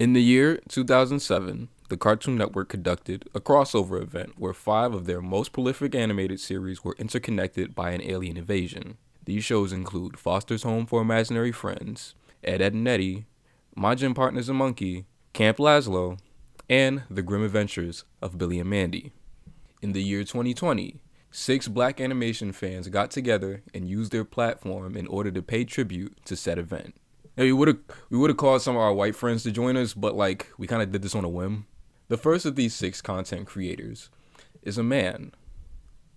In the year 2007, the Cartoon Network conducted a crossover event where five of their most prolific animated series were interconnected by an alien invasion. These shows include Foster's Home for Imaginary Friends, Ed, Edd and Eddy, My Gym Partner's a Monkey, Camp Lazlo, and The Grim Adventures of Billy and Mandy. In the year 2020, six black animation fans got together and used their platform in order to pay tribute to said event. Now, we would have we would have called some of our white friends to join us, but like we kind of did this on a whim. The first of these six content creators is a man,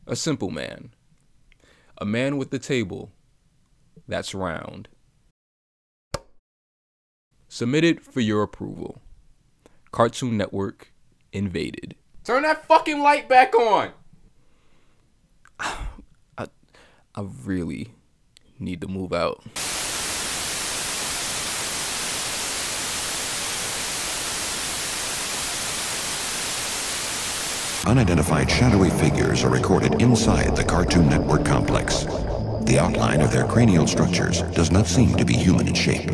a simple man, a man with the table that's round. Submitted for your approval. Cartoon Network invaded. Turn that fucking light back on. I I really need to move out. Unidentified shadowy figures are recorded inside the Cartoon Network complex. The outline of their cranial structures does not seem to be human in shape.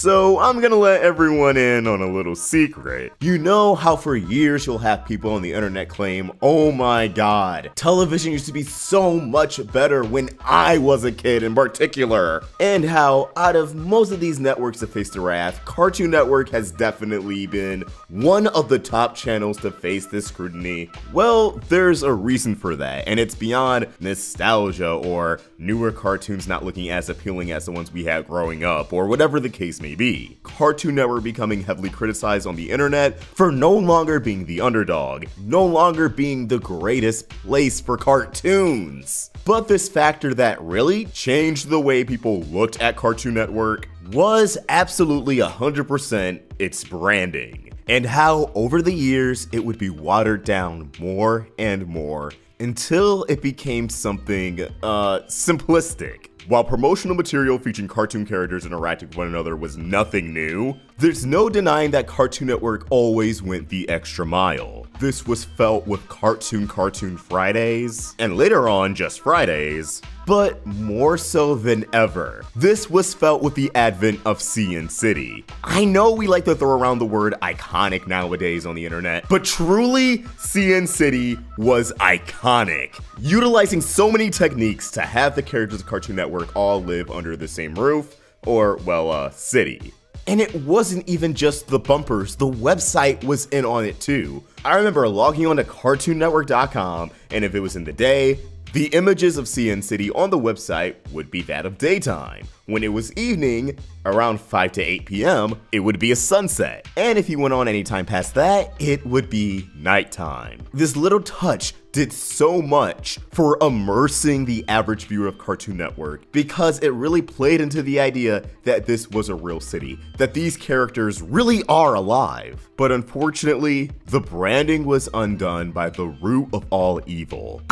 So I'm gonna let everyone in on a little secret. You know how for years you'll have people on the internet claim, oh my god, television used to be so much better when I was a kid in particular. And how out of most of these networks to face the wrath, Cartoon Network has definitely been one of the top channels to face this scrutiny. Well, there's a reason for that, and it's beyond nostalgia or newer cartoons not looking as appealing as the ones we had growing up, or whatever the case may be. Cartoon Network becoming heavily criticized on the internet for no longer being the underdog, no longer being the greatest place for cartoons. But this factor that really changed the way people looked at Cartoon Network was absolutely 100% its branding, and how over the years it would be watered down more and more until it became something uh, simplistic. While promotional material featuring cartoon characters interacting with one another was nothing new, there's no denying that Cartoon Network always went the extra mile. This was felt with Cartoon Cartoon Fridays, and later on just Fridays, but more so than ever. This was felt with the advent of CN City. I know we like to throw around the word iconic nowadays on the internet, but truly, CN City was iconic. Utilizing so many techniques to have the characters of Cartoon Network all live under the same roof, or, well, uh, city. And it wasn't even just the bumpers, the website was in on it too. I remember logging on to CartoonNetwork.com, and if it was in the day, the images of CN City on the website would be that of daytime. When it was evening, around 5 to 8 p.m., it would be a sunset. And if you went on any time past that, it would be nighttime. This little touch did so much for immersing the average viewer of Cartoon Network because it really played into the idea that this was a real city, that these characters really are alive. But unfortunately, the branding was undone by the root of all evil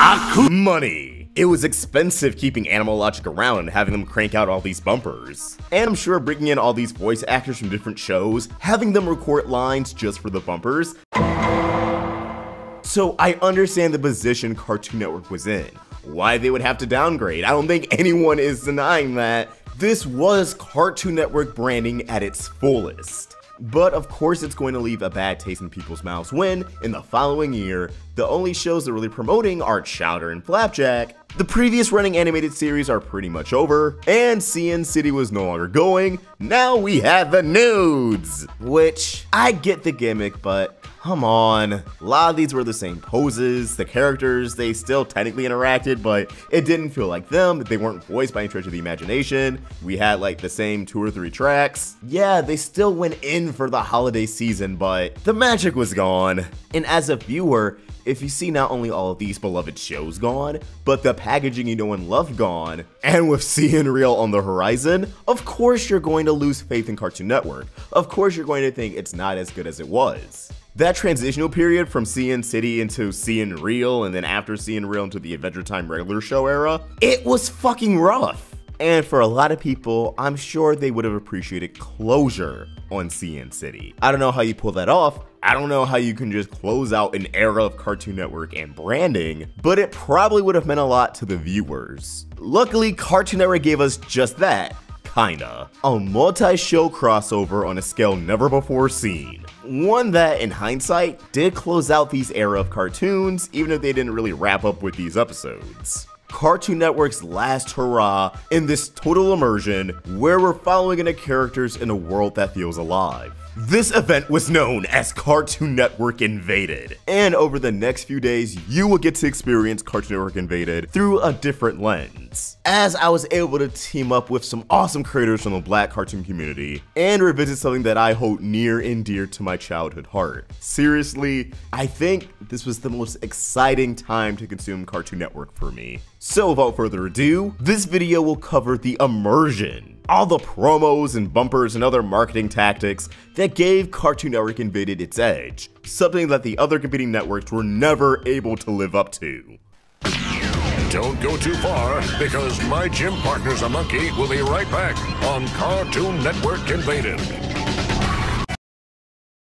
money. It was expensive keeping Animal Logic around and having them crank out all these bumpers. And I'm sure bringing in all these voice actors from different shows, having them record lines just for the bumpers, so I understand the position Cartoon Network was in. Why they would have to downgrade. I don't think anyone is denying that. This was Cartoon Network branding at its fullest. But of course it's going to leave a bad taste in people's mouths when, in the following year, the only shows they're really promoting are Chowder and Flapjack, the previous running animated series are pretty much over, and CN City was no longer going, now we have the Noods! Which, I get the gimmick, but come on. A lot of these were the same poses, the characters, they still technically interacted, but it didn't feel like them, they weren't voiced by any stretch of the imagination. We had like the same two or three tracks. Yeah, they still went in for the holiday season, but the magic was gone. And as a viewer, if you see not only all of these beloved shows gone, but the packaging you know and love gone, and with CN Real on the horizon, of course you're going to lose faith in Cartoon Network. Of course you're going to think it's not as good as it was. That transitional period from CN City into CN Real and then after CN Real into the Adventure Time regular show era, it was fucking rough. And for a lot of people, I'm sure they would have appreciated closure on CN City. I don't know how you pull that off. I don't know how you can just close out an era of Cartoon Network and branding, but it probably would have meant a lot to the viewers. Luckily, Cartoon Network gave us just that kinda. A multi-show crossover on a scale never before seen. One that, in hindsight, did close out these era of cartoons, even if they didn't really wrap up with these episodes. Cartoon Network's last hurrah in this total immersion where we're following in the characters in a world that feels alive. This event was known as Cartoon Network Invaded, and over the next few days, you will get to experience Cartoon Network Invaded through a different lens. As I was able to team up with some awesome creators from the black cartoon community and revisit something that I hold near and dear to my childhood heart. Seriously, I think this was the most exciting time to consume Cartoon Network for me. So without further ado, this video will cover the immersion all the promos and bumpers and other marketing tactics that gave Cartoon Network Invaded its edge, something that the other competing networks were never able to live up to. Don't go too far, because my gym partner's a monkey will be right back on Cartoon Network Invaded.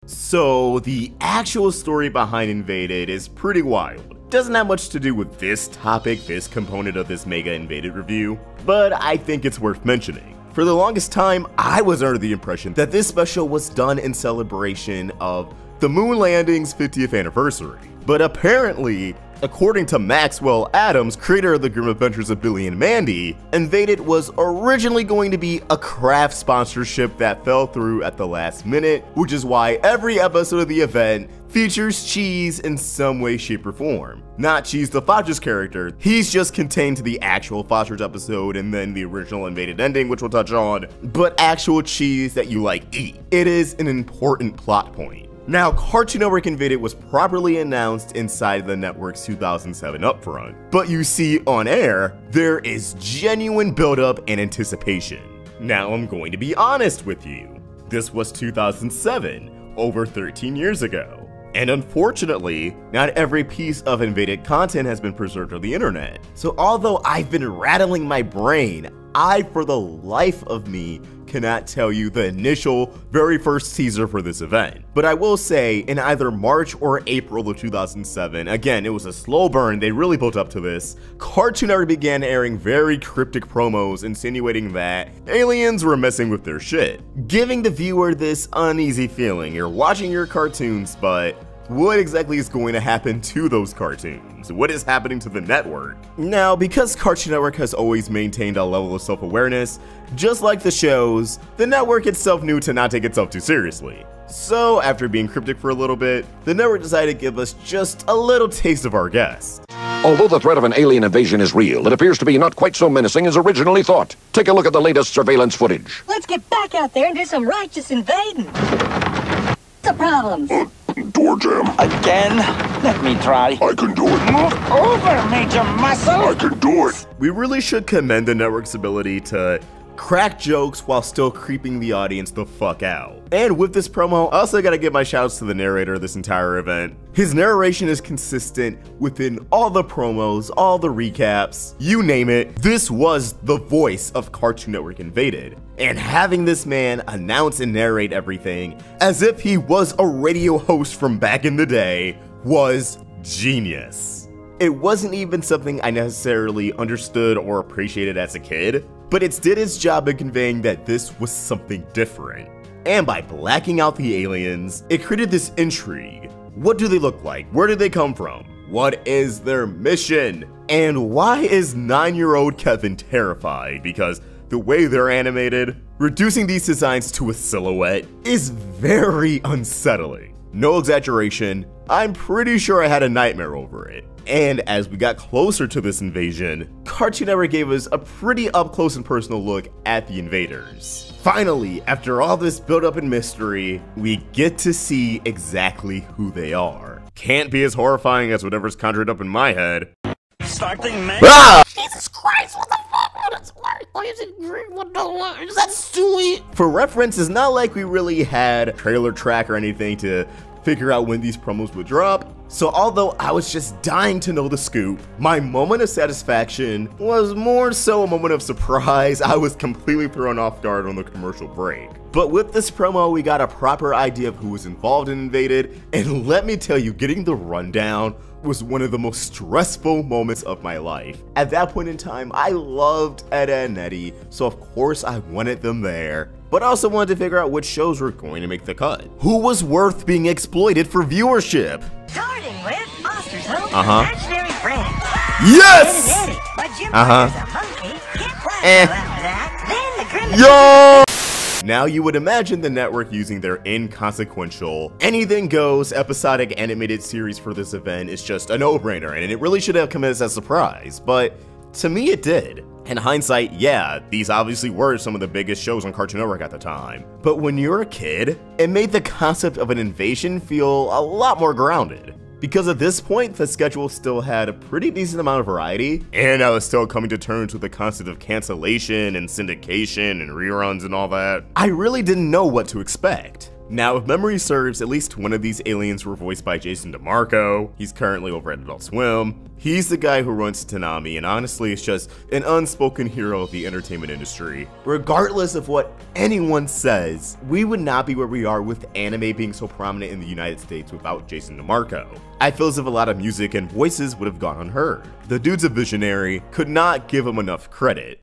So, the actual story behind Invaded is pretty wild. Doesn't have much to do with this topic, this component of this Mega Invaded review, but I think it's worth mentioning. For the longest time, I was under the impression that this special was done in celebration of the moon landing's 50th anniversary. But apparently, according to Maxwell Atoms, creator of the Grim Adventures of Billy and Mandy, Invaded was originally going to be a Kraft sponsorship that fell through at the last minute, which is why every episode of the event features Cheese in some way, shape, or form. Not Cheese the Foster's character, he's just contained to the actual Foster's episode and then the original Invaded ending, which we'll touch on, but actual cheese that you like eat. It is an important plot point. Now, Cartoon Network Invaded was properly announced inside the network's 2007 upfront, but you see on air, there is genuine buildup and anticipation. Now, I'm going to be honest with you. This was 2007, over 13 years ago. And unfortunately, not every piece of invaded content has been preserved on the internet. So although I've been rattling my brain, I, for the life of me, cannot tell you the initial, very first teaser for this event. But I will say, in either March or April of 2007, again, it was a slow burn, they really built up to this, Cartoon Network began airing very cryptic promos insinuating that aliens were messing with their shit, giving the viewer this uneasy feeling. You're watching your cartoons, but what exactly is going to happen to those cartoons? What is happening to the network? Now, because Cartoon Network has always maintained a level of self-awareness, just like the shows, the network itself knew to not take itself too seriously. So, after being cryptic for a little bit, the network decided to give us just a little taste of our guest. Although the threat of an alien invasion is real, it appears to be not quite so menacing as originally thought. Take a look at the latest surveillance footage. Let's get back out there and do some righteous invading. What's the problems? Door jam. Again? Let me try. I can do it. Move over, Major Muscle! I can do it. We really should commend the network's ability to crack jokes while still creeping the audience the fuck out. And with this promo, I also gotta give my shouts to the narrator of this entire event. His narration is consistent within all the promos, all the recaps, you name it. This was the voice of Cartoon Network Invaded. And having this man announce and narrate everything as if he was a radio host from back in the day was genius. It wasn't even something I necessarily understood or appreciated as a kid, but it did its job in conveying that this was something different. And by blacking out the aliens, it created this intrigue. What do they look like? Where did they come from? What is their mission? And why is 9-year-old Kevin terrified? Because the way they're animated, reducing these designs to a silhouette is very unsettling. No exaggeration, I'm pretty sure I had a nightmare over it. And as we got closer to this invasion, Cartoon Network gave us a pretty up close and personal look at the invaders. Finally, after all this build up and mystery, we get to see exactly who they are. Can't be as horrifying as whatever's conjured up in my head. Starting. Ah! Christ, what the fuck? Why is it green? What the what? Is that Stewie? For reference, it's not like we really had trailer track or anything to figure out when these promos would drop, So although I was just dying to know the scoop, my moment of satisfaction was more so a moment of surprise. I was completely thrown off guard on the commercial break. But with this promo, we got a proper idea of who was involved in Invaded, and let me tell you, getting the rundown was one of the most stressful moments of my life. At that point in time, I loved Ed, Edd and Eddy, so of course I wanted them there. But I also wanted to figure out which shows were going to make the cut. Who was worth being exploited for viewership? Starting with Foster's Home Uh-huh. Imaginary Friend. Yes! And Eddy, but Jim Uh-huh. A monkey. Can't Eh. go after that. Then the criminal. Yo! Now you would imagine the network using their inconsequential, anything goes episodic animated series for this event is just a no-brainer, and it really should have come as a surprise, but to me it did. In hindsight, yeah, these obviously were some of the biggest shows on Cartoon Network at the time. But when you're a kid, it made the concept of an invasion feel a lot more grounded. Because at this point, the schedule still had a pretty decent amount of variety, and I was still coming to terms with the concept of cancellation and syndication and reruns and all that. I really didn't know what to expect. Now, if memory serves, at least one of these aliens were voiced by Jason DeMarco. He's currently over at Adult Swim. He's the guy who runs Toonami, and honestly, is just an unspoken hero of the entertainment industry. Regardless of what anyone says, we would not be where we are with anime being so prominent in the United States without Jason DeMarco. I feel as if a lot of music and voices would have gone unheard. The dude's a visionary, could not give him enough credit.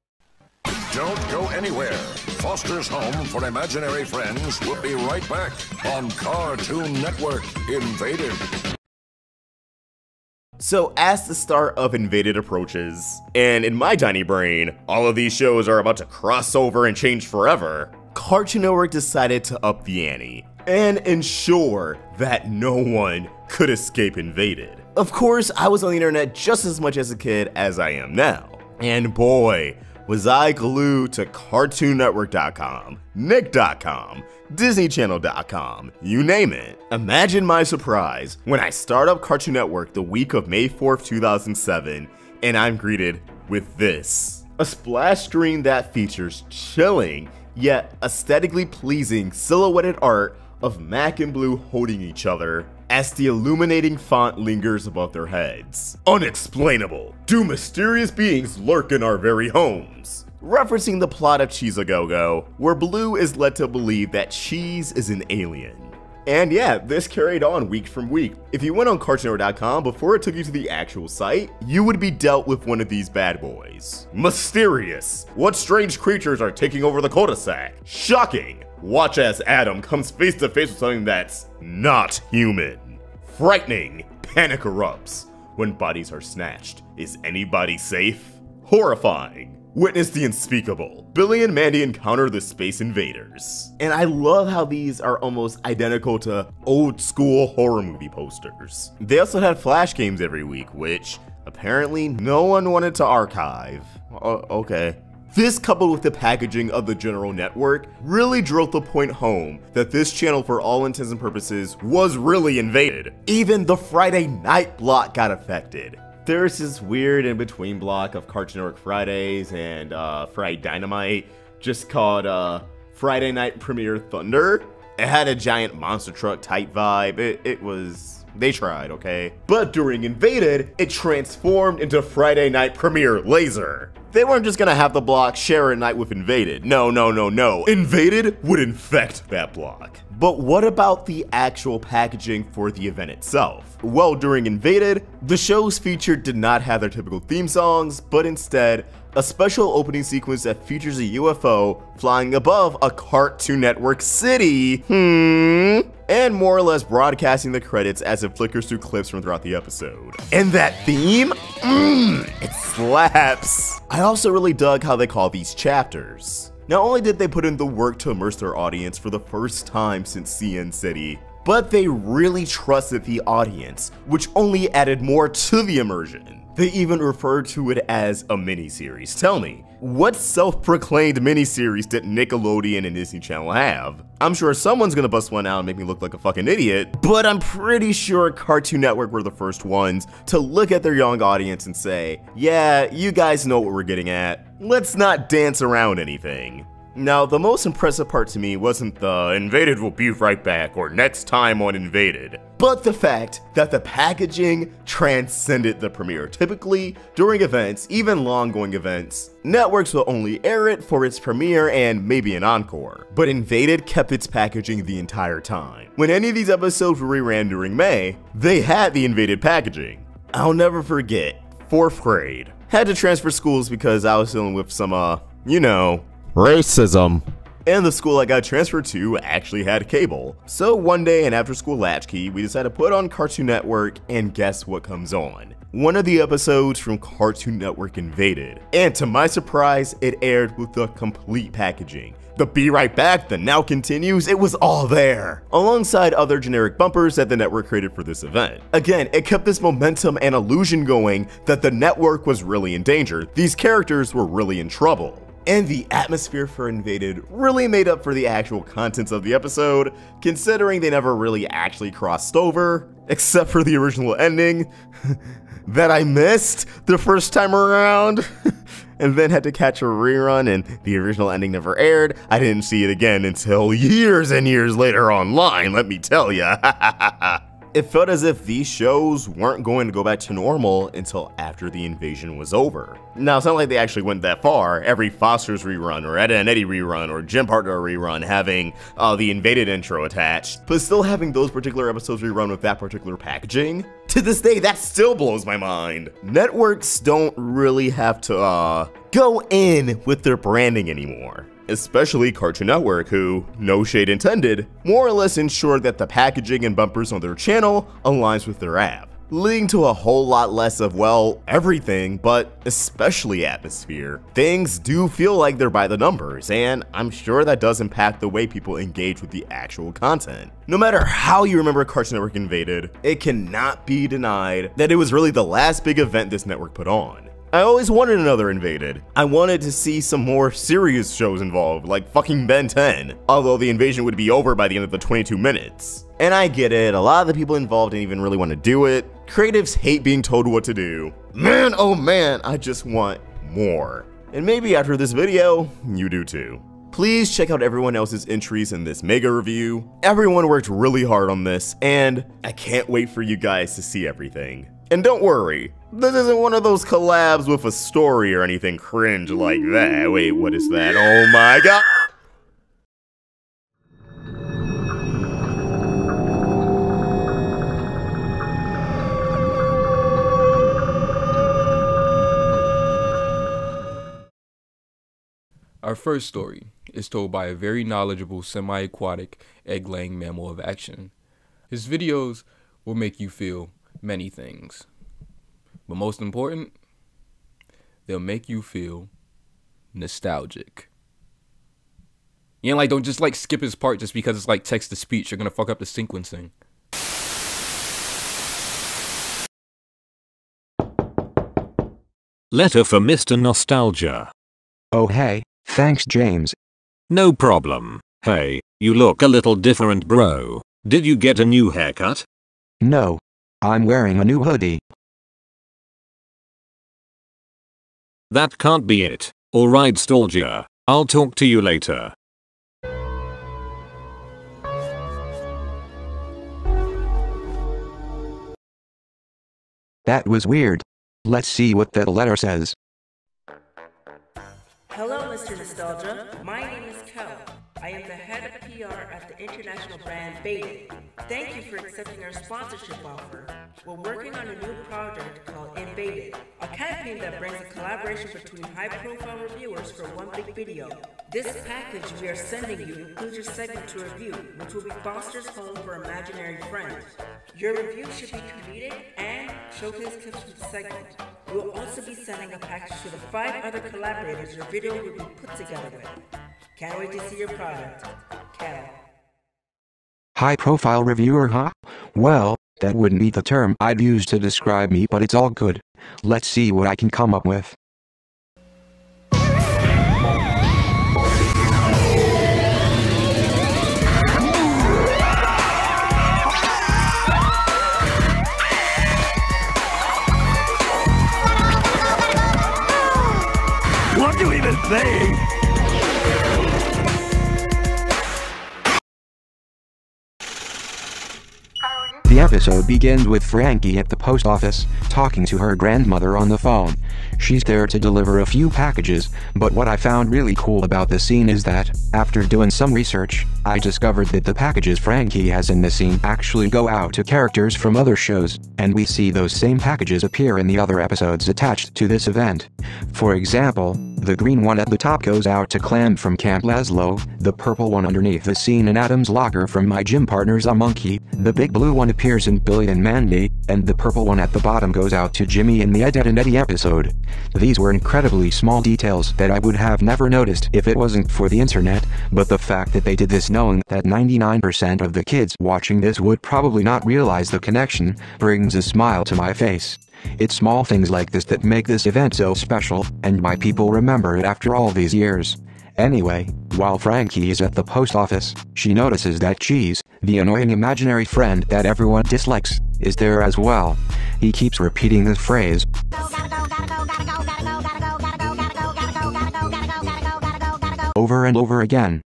Don't go anywhere. Foster's Home for Imaginary Friends will be right back on Cartoon Network Invaded. So, as the start of Invaded approaches, and in my tiny brain, all of these shows are about to cross over and change forever, Cartoon Network decided to up the ante and ensure that no one could escape Invaded. Of course, I was on the internet just as much as a kid as I am now. And boy, was I glued to CartoonNetwork.com, Nick.com, DisneyChannel.com, you name it. Imagine my surprise when I start up Cartoon Network the week of May 4th, 2007, and I'm greeted with this. A splash screen that features chilling, yet aesthetically pleasing silhouetted art of Mac and Blue holding each other as the illuminating font lingers above their heads. Unexplainable. Do mysterious beings lurk in our very homes? Referencing the plot of Cheese a Go Go, where Blue is led to believe that Cheese is an alien. And yeah, this carried on week from week. If you went on CartoonNetwork.com before it took you to the actual site, you would be dealt with one of these bad boys. Mysterious. What strange creatures are taking over the cul-de-sac? Shocking. Watch as Adam comes face to face with something that's not human. Frightening. Panic erupts when bodies are snatched. Is anybody safe? Horrifying. Witness the unspeakable. Billy and Mandy encounter the space invaders. And I love how these are almost identical to old school horror movie posters. They also had flash games every week, which apparently no one wanted to archive. O- okay. This coupled with the packaging of the general network really drove the point home that this channel for all intents and purposes was really invaded. Even the Friday night block got affected. There's this weird in-between block of Cartoon Network Fridays and uh, Friday Dynamite just called uh, Friday Night Premiere Thunder. It had a giant monster truck type vibe. It, it was they tried, okay? But during Invaded, it transformed into Friday Night Premiere Laser. They weren't just gonna have the block share a night with Invaded. No, no, no, no. Invaded would infect that block. But what about the actual packaging for the event itself? Well, during Invaded, the show's featured did not have their typical theme songs, but instead, a special opening sequence that features a UFO flying above a Cartoon Network city. Hmm. And more or less broadcasting the credits as it flickers through clips from throughout the episode. And that theme? Mmm, it slaps. Also really dug how they call these chapters. Not only did they put in the work to immerse their audience for the first time since CN City, but they really trusted the audience, which only added more to the immersion. They even referred to it as a miniseries. Tell me, what self-proclaimed miniseries did Nickelodeon and Disney Channel have? I'm sure someone's gonna bust one out and make me look like a fucking idiot, but I'm pretty sure Cartoon Network were the first ones to look at their young audience and say, yeah, you guys know what we're getting at. Let's not dance around anything. Now, the most impressive part to me wasn't the Invaded will be right back or next time on Invaded, but the fact that the packaging transcended the premiere. Typically, during events, even long going events, networks will only air it for its premiere and maybe an encore. But Invaded kept its packaging the entire time. When any of these episodes were reran during May, they had the Invaded packaging. I'll never forget, fourth grade. Had to transfer schools because I was dealing with some, uh, you know, racism. And the school I got transferred to actually had cable. So one day in after school latchkey, we decided to put on Cartoon Network and guess what comes on? One of the episodes from Cartoon Network Invaded. And to my surprise, it aired with the complete packaging. The Be Right Back, the Now Continues, it was all there, alongside other generic bumpers that the network created for this event. Again, it kept this momentum and illusion going that the network was really in danger. These characters were really in trouble and the atmosphere for Invaded really made up for the actual contents of the episode, considering they never really actually crossed over, except for the original ending that I missed the first time around. and then had to catch a rerun, and the original ending never aired. I didn't see it again until years and years later online, let me tell ya. It felt as if these shows weren't going to go back to normal until after the invasion was over. Now, it's not like they actually went that far. Every Foster's rerun, or Ed and Eddy rerun, or Gym Partner rerun having uh, the invaded intro attached, but still having those particular episodes rerun with that particular packaging, to this day, that still blows my mind. Networks don't really have to, uh, go in with their branding anymore especially Cartoon Network, who, no shade intended, more or less ensured that the packaging and bumpers on their channel aligns with their app, leading to a whole lot less of, well, everything, but especially atmosphere. Things do feel like they're by the numbers, and I'm sure that does impact the way people engage with the actual content. No matter how you remember Cartoon Network Invaded, it cannot be denied that it was really the last big event this network put on. I always wanted another Invaded. I wanted to see some more serious shows involved, like fucking Ben 10, although the invasion would be over by the end of the 22 minutes. And I get it, a lot of the people involved didn't even really want to do it. Creatives hate being told what to do. Man, oh man, I just want more. And maybe after this video, you do too. Please check out everyone else's entries in this mega review. Everyone worked really hard on this, and I can't wait for you guys to see everything. And don't worry, this isn't one of those collabs with a story or anything cringe like that. Wait, what is that? Oh my god! Our first story is told by a very knowledgeable semi aquatic egg laying mammal of action. His videos will make you feel many things. But most important, they'll make you feel nostalgic. You know, like don't just like skip his part just because it's like text to speech. You're gonna fuck up the sequencing. Letter for Mr. Nostalgia. Oh hey, thanks James. No problem. Hey, you look a little different bro. Did you get a new haircut? No. I'm wearing a new hoodie. That can't be it. Alright Stalgia, I'll talk to you later. That was weird. Let's see what that letter says. Hello, Mr. Nostalgia. My name is Kel. I am the head of PR at the international brand Baited. Thank you for accepting our sponsorship offer. We're working on a new project called Invaded, a campaign that brings a collaboration between high-profile reviewers for one big video. This package we are sending you includes your segment to review, which will be Foster's Home for Imaginary Friends. Your review should be comedic and showcase clips from the segment. We will also be sending a package to the five other collaborators your video will be put together with. Can't wait to see your product. Kel. High profile reviewer huh? Well, that wouldn't be the term I'd use to describe me but it's all good. Let's see what I can come up with. What do you even think? Episode begins with Frankie at the post office, talking to her grandmother on the phone. She's there to deliver a few packages, but what I found really cool about the scene is that, after doing some research, I discovered that the packages Frankie has in the scene actually go out to characters from other shows, and we see those same packages appear in the other episodes attached to this event. For example, the green one at the top goes out to Clam from Camp Lazlo, the purple one underneath the scene in Adam's locker from my gym partners a monkey, the big blue one appears in Billy and Mandy, and the purple one at the bottom goes out to Jimmy in the Ed, Edd and Eddy episode. These were incredibly small details that I would have never noticed if it wasn't for the internet, but the fact that they did this knowing that 99% of the kids watching this would probably not realize the connection, brings a smile to my face. It's small things like this that make this event so special, and my people remember it after all these years. Anyway, while Frankie is at the post office, she notices that Cheese, the annoying imaginary friend that everyone dislikes, is there as well. He keeps repeating this phrase, over and over again.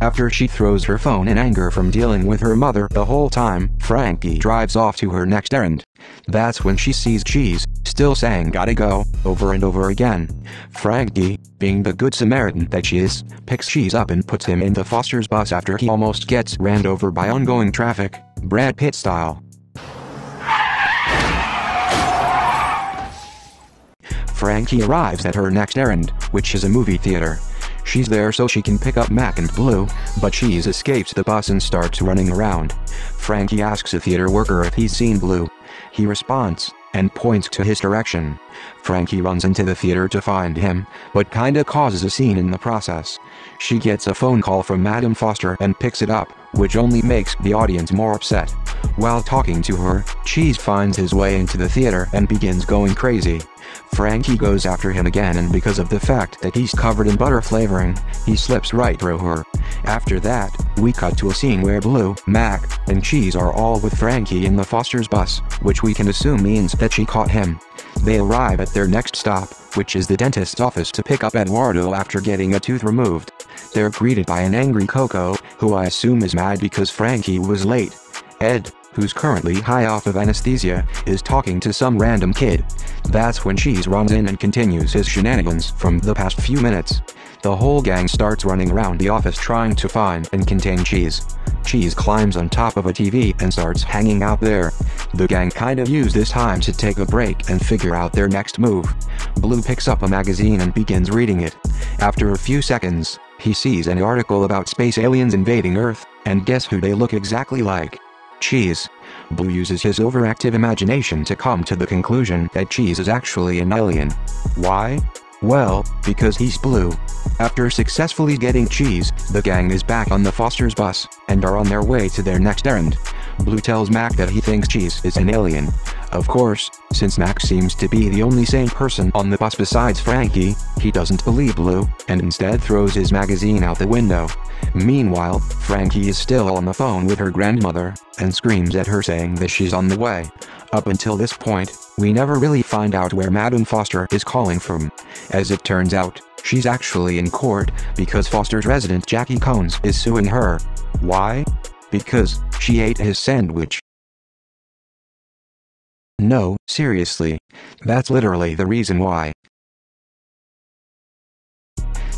After she throws her phone in anger from dealing with her mother the whole time, Frankie drives off to her next errand. That's when she sees Cheese, still saying gotta go, over and over again. Frankie, being the good Samaritan that she is, picks Cheese up and puts him in the Foster's bus after he almost gets ran over by ongoing traffic, Brad Pitt style. Frankie arrives at her next errand, which is a movie theater. She's there so she can pick up Mac and Blue, but Cheese escapes the bus and starts running around. Frankie asks a theater worker if he's seen Blue. He responds, and points to his direction. Frankie runs into the theater to find him, but kinda causes a scene in the process. She gets a phone call from Madame Foster and picks it up, which only makes the audience more upset. While talking to her, Cheese finds his way into the theater and begins going crazy. Frankie goes after him again and because of the fact that he's covered in butter flavoring, he slips right through her. After that, we cut to a scene where Blue, Mac, and Cheese are all with Frankie in the Foster's bus, which we can assume means that she caught him. They arrive at their next stop, which is the dentist's office to pick up Eduardo after getting a tooth removed. They're greeted by an angry Coco, who I assume is mad because Frankie was late. Ed, who's currently high off of anesthesia, is talking to some random kid. That's when Cheese runs in and continues his shenanigans from the past few minutes. The whole gang starts running around the office trying to find and contain Cheese. Cheese climbs on top of a TV and starts hanging out there. The gang kind of use this time to take a break and figure out their next move. Blue picks up a magazine and begins reading it. After a few seconds, he sees an article about space aliens invading Earth, and guess who they look exactly like? Cheese. Blue uses his overactive imagination to come to the conclusion that Cheese is actually an alien. Why? Well, because he's blue. After successfully getting Cheese, the gang is back on the Foster's bus, and are on their way to their next errand. Blue tells Mac that he thinks Cheese is an alien. Of course, since Mac seems to be the only sane person on the bus besides Frankie, he doesn't believe Blue, and instead throws his magazine out the window. Meanwhile, Frankie is still on the phone with her grandmother, and screams at her saying that she's on the way. Up until this point, we never really find out where Madame Foster is calling from. As it turns out, she's actually in court, because Foster's resident Jackie Khones is suing her. Why? Because, she ate his sandwich. No, seriously. That's literally the reason why.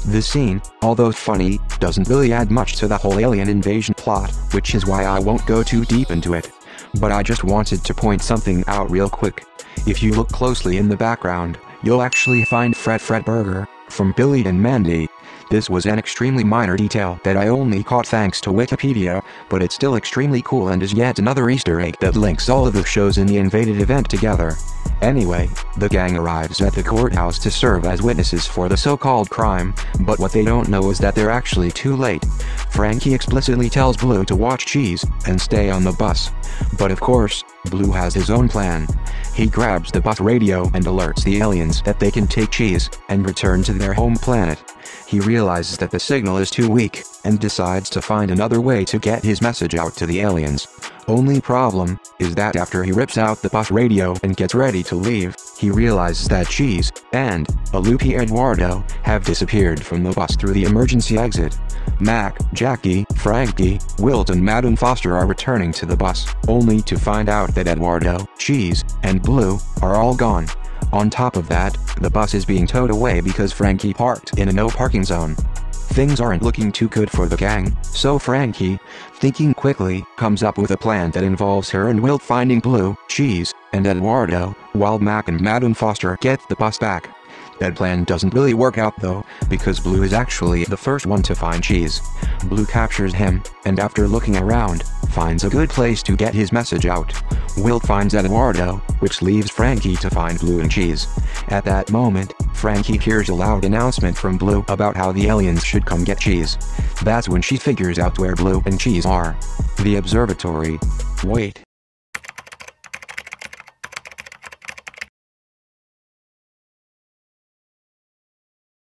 The scene, although funny, doesn't really add much to the whole alien invasion plot, which is why I won't go too deep into it. But I just wanted to point something out real quick. If you look closely in the background, you'll actually find Fred Fredburger, from Billy and Mandy. This was an extremely minor detail that I only caught thanks to Wikipedia, but it's still extremely cool and is yet another easter egg that links all of the shows in the invaded event together. Anyway, the gang arrives at the courthouse to serve as witnesses for the so-called crime, but what they don't know is that they're actually too late. Frankie explicitly tells Blue to watch Cheese and stay on the bus. But of course, Blue has his own plan. He grabs the bus radio and alerts the aliens that they can take Cheese and return to their home planet. He realizes that the signal is too weak, and decides to find another way to get his message out to the aliens. Only problem, is that after he rips out the bus radio and gets ready to leave, he realizes that Cheese, and, a loopy Eduardo, have disappeared from the bus through the emergency exit. Mac, Jackie, Frankie, Wilt and Madame Foster are returning to the bus, only to find out that Eduardo, Cheese, and Blue are all gone. On top of that, the bus is being towed away because Frankie parked in a no parking zone. Things aren't looking too good for the gang, so Frankie, thinking quickly, comes up with a plan that involves her and Wilt finding Blue, Cheese, and Eduardo, while Mac and Madame Foster get the bus back. That plan doesn't really work out though, because Blue is actually the first one to find Cheese. Blue captures him, and after looking around, finds a good place to get his message out. Wilt finds Eduardo, which leaves Frankie to find Blue and Cheese. At that moment, Frankie hears a loud announcement from Blue about how the aliens should come get Cheese. That's when she figures out where Blue and Cheese are. The observatory. Wait.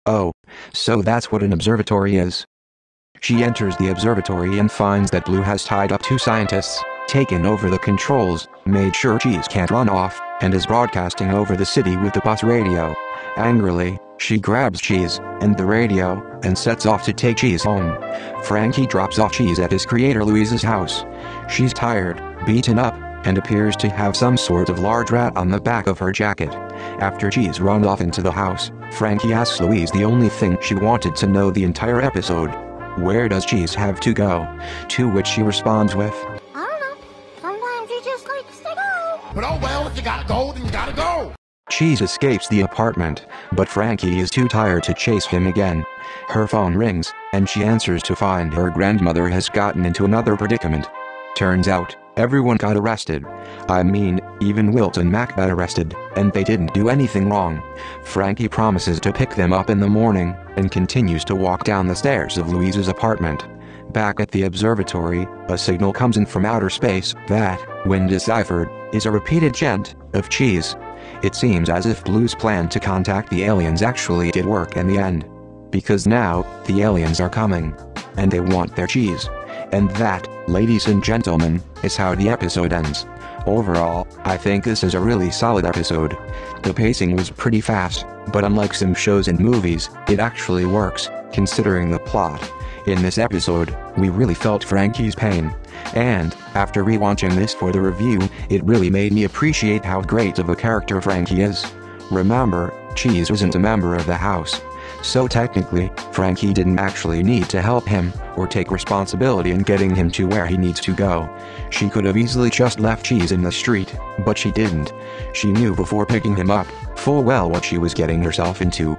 Oh, so that's what an observatory is. She enters the observatory and finds that Blue has tied up two scientists, taken over the controls, made sure Cheese can't run off, and is broadcasting over the city with the bus radio. Angrily, she grabs Cheese and the radio and sets off to take Cheese home. Frankie drops off Cheese at his creator Louise's house. She's tired, beaten up, and appears to have some sort of large rat on the back of her jacket. After Cheese runs off into the house, Frankie asks Louise the only thing she wanted to know the entire episode. Where does Cheese have to go? To which she responds with, I don't know. Sometimes he just likes to go. But oh well, if you gotta go, then you gotta go. Cheese escapes the apartment, but Frankie is too tired to chase him again. Her phone rings, and she answers to find her grandmother has gotten into another predicament. Turns out, everyone got arrested. I mean, even Wilt and Mac got arrested, and they didn't do anything wrong. Frankie promises to pick them up in the morning, and continues to walk down the stairs of Louise's apartment. Back at the observatory, a signal comes in from outer space that, when deciphered, is a repeated chant of cheese. It seems as if Blue's plan to contact the aliens actually did work in the end. Because now, the aliens are coming. And they want their cheese. And that, ladies and gentlemen, is how the episode ends. Overall, I think this is a really solid episode. The pacing was pretty fast, but unlike some shows and movies, it actually works, considering the plot. In this episode, we really felt Frankie's pain. And, after rewatching this for the review, it really made me appreciate how great of a character Frankie is. Remember, Cheese wasn't a member of the house. So technically, Frankie didn't actually need to help him, or take responsibility in getting him to where he needs to go. She could have easily just left Cheese in the street, but she didn't. She knew before picking him up, full well what she was getting herself into.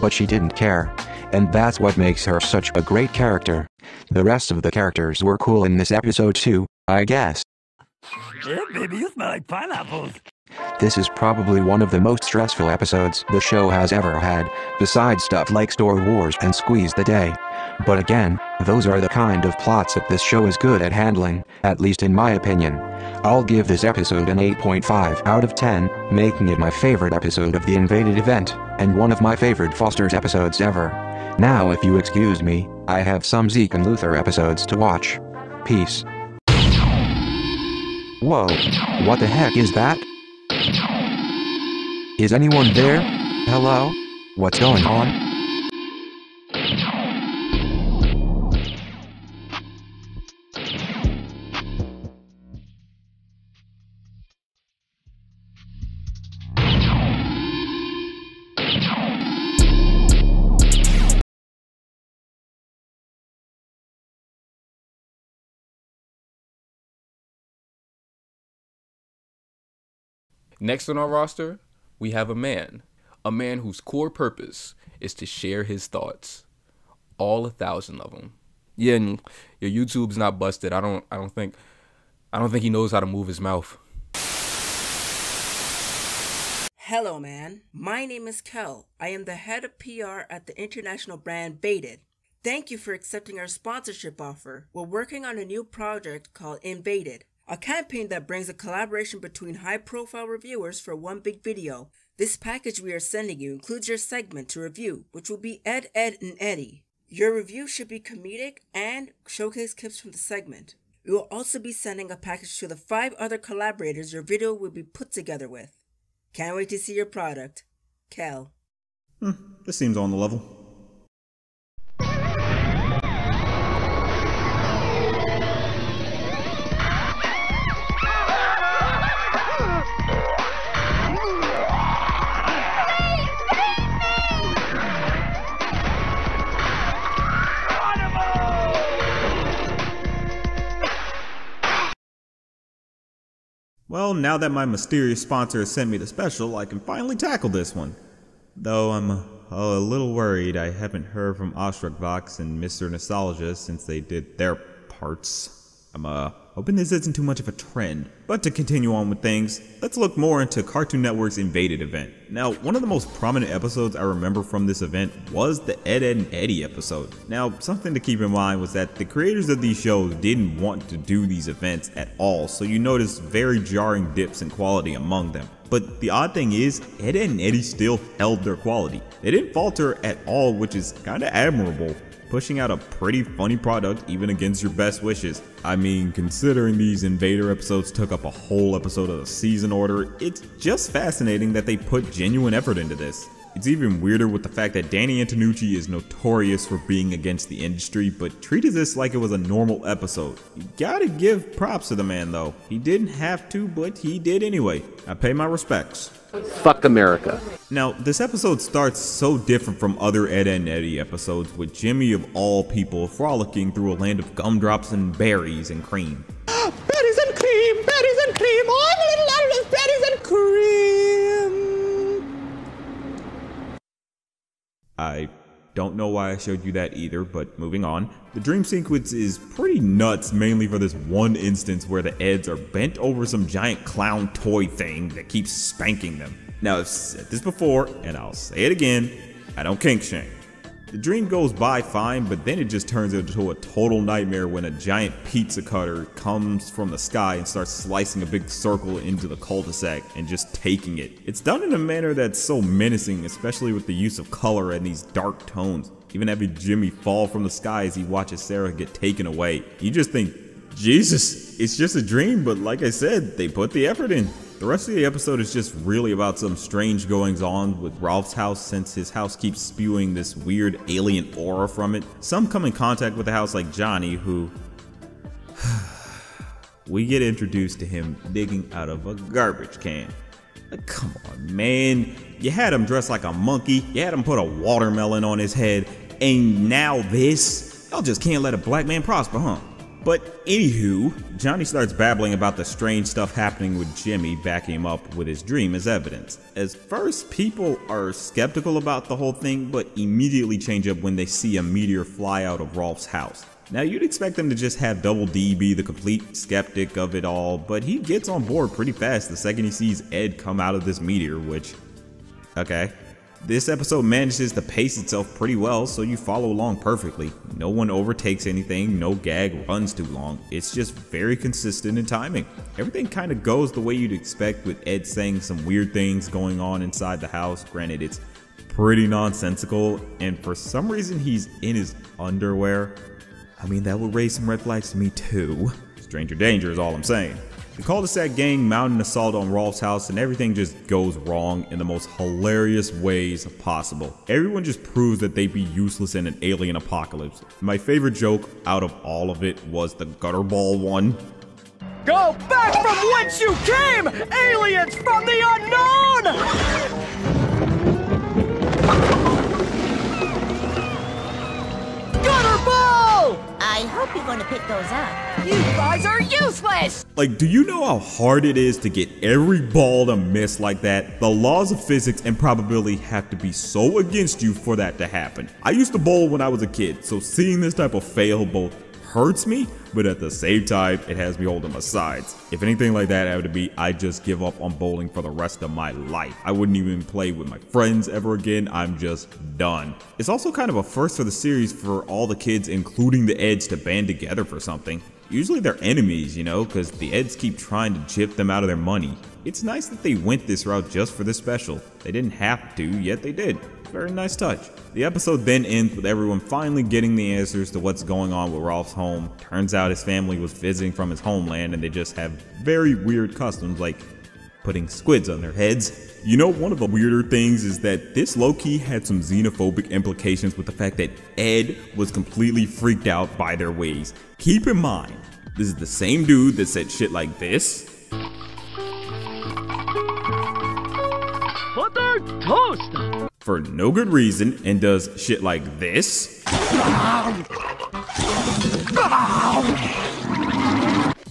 But she didn't care. And that's what makes her such a great character. The rest of the characters were cool in this episode too, I guess. Yeah, baby, you smell like pineapples. This is probably one of the most stressful episodes the show has ever had, besides stuff like Store Wars and Squeeze the Day. But again, those are the kind of plots that this show is good at handling, at least in my opinion. I'll give this episode an 8.5 out of 10, making it my favorite episode of the Invaded event, and one of my favorite Foster's episodes ever. Now if you excuse me, I have some Zeke and Luther episodes to watch. Peace. Whoa, what the heck is that? Is anyone there? Hello? What's going on? Next on our roster, we have a man, a man whose core purpose is to share his thoughts, all a thousand of them. Yeah, and your YouTube's not busted. I don't. I don't think. I don't think he knows how to move his mouth. Hello, man. My name is Kel. I am the head of PR at the international brand Baited. Thank you for accepting our sponsorship offer. We're working on a new project called Invaded, a campaign that brings a collaboration between high profile reviewers for one big video. This package we are sending you includes your segment to review, which will be Ed, Edd, and Eddy. Your review should be comedic and showcase clips from the segment. We will also be sending a package to the five other collaborators your video will be put together with. Can't wait to see your product. Kel. Hmm, this seems on the level. Well, now that my mysterious sponsor has sent me the special, I can finally tackle this one. Though I'm a, little worried I haven't heard from Vox and Mr. Nostalgia since they did their parts. I'm uh, hoping this isn't too much of a trend. But to continue on with things, let's look more into Cartoon Network's Invaded event. Now, one of the most prominent episodes I remember from this event was the Ed, Edd and Eddy episode. Now, something to keep in mind was that the creators of these shows didn't want to do these events at all, so you notice very jarring dips in quality among them. But the odd thing is, Ed, Edd and Eddy still held their quality. They didn't falter at all, which is kinda admirable pushing out a pretty funny product even against your best wishes. I mean, considering these Invader episodes took up a whole episode of the season order, it's just fascinating that they put genuine effort into this. It's even weirder with the fact that Danny Antonucci is notorious for being against the industry, but treated this like it was a normal episode. You gotta give props to the man though. He didn't have to, but he did anyway. I pay my respects. Fuck America. Now, this episode starts so different from other Ed and Eddy episodes, with Jimmy of all people frolicking through a land of gumdrops and berries and cream. Berries and cream, berries and cream, all the little animals, berries and cream. I don't know why I showed you that either, but moving on. The dream sequence is pretty nuts, mainly for this one instance where the Eds are bent over some giant clown toy thing that keeps spanking them. Now, I've said this before, and I'll say it again I don't kink shame. The dream goes by fine, but then it just turns into a total nightmare when a giant pizza cutter comes from the sky and starts slicing a big circle into the cul-de-sac and just taking it. It's done in a manner that's so menacing, especially with the use of color and these dark tones. Even having Jimmy fall from the sky as he watches Sarah get taken away. You just think, Jesus, it's just a dream, but like I said, they put the effort in. The rest of the episode is just really about some strange goings on with Rolf's house since his house keeps spewing this weird alien aura from it. Some come in contact with the house like Johnny who we get introduced to him digging out of a garbage can. Like, come on, man. You had him dressed like a monkey, you had him put a watermelon on his head, and now this? Y'all just can't let a black man prosper, huh? But anywho, Johnny starts babbling about the strange stuff happening with Jimmy, backing him up with his dream as evidence. As first, people are skeptical about the whole thing, but immediately change up when they see a meteor fly out of Rolf's house. Now, you'd expect them to just have Double D be the complete skeptic of it all, but he gets on board pretty fast the second he sees Ed come out of this meteor, which. Okay. This episode manages to pace itself pretty well, so you follow along perfectly. No one overtakes anything, no gag runs too long. It's just very consistent in timing. Everything kind of goes the way you'd expect with Ed saying some weird things going on inside the house. Granted, it's pretty nonsensical, and for some reason he's in his underwear. I mean, that would raise some red flags to me too. Stranger danger is all I'm saying. The cul-de-sac gang mount an assault on Rolf's house and everything just goes wrong in the most hilarious ways possible. Everyone just proves that they'd be useless in an alien apocalypse. My favorite joke out of all of it was the gutterball one. Go back from whence you came, aliens from the unknown! Gutterball! I hope you're going to pick those up. You guys are useless! Like, do you know how hard it is to get every ball to miss like that? The laws of physics and probability have to be so against you for that to happen. I used to bowl when I was a kid, so seeing this type of fail both hurts me, but at the same time, it has me holding my sides. If anything like that happened to be, I'd just give up on bowling for the rest of my life. I wouldn't even play with my friends ever again. I'm just done. It's also kind of a first for the series for all the kids, including the Eds, to band together for something. Usually they're enemies, you know, because the Eds keep trying to chip them out of their money. It's nice that they went this route just for this special. They didn't have to, yet they did. Very nice touch. The episode then ends with everyone finally getting the answers to what's going on with Rolf's home. Turns out his family was visiting from his homeland and they just have very weird customs like putting squids on their heads. You know, one of the weirder things is that this low key had some xenophobic implications with the fact that Ed was completely freaked out by their ways. Keep in mind, this is the same dude that said shit like this. Butter toast! For no good reason and does shit like this.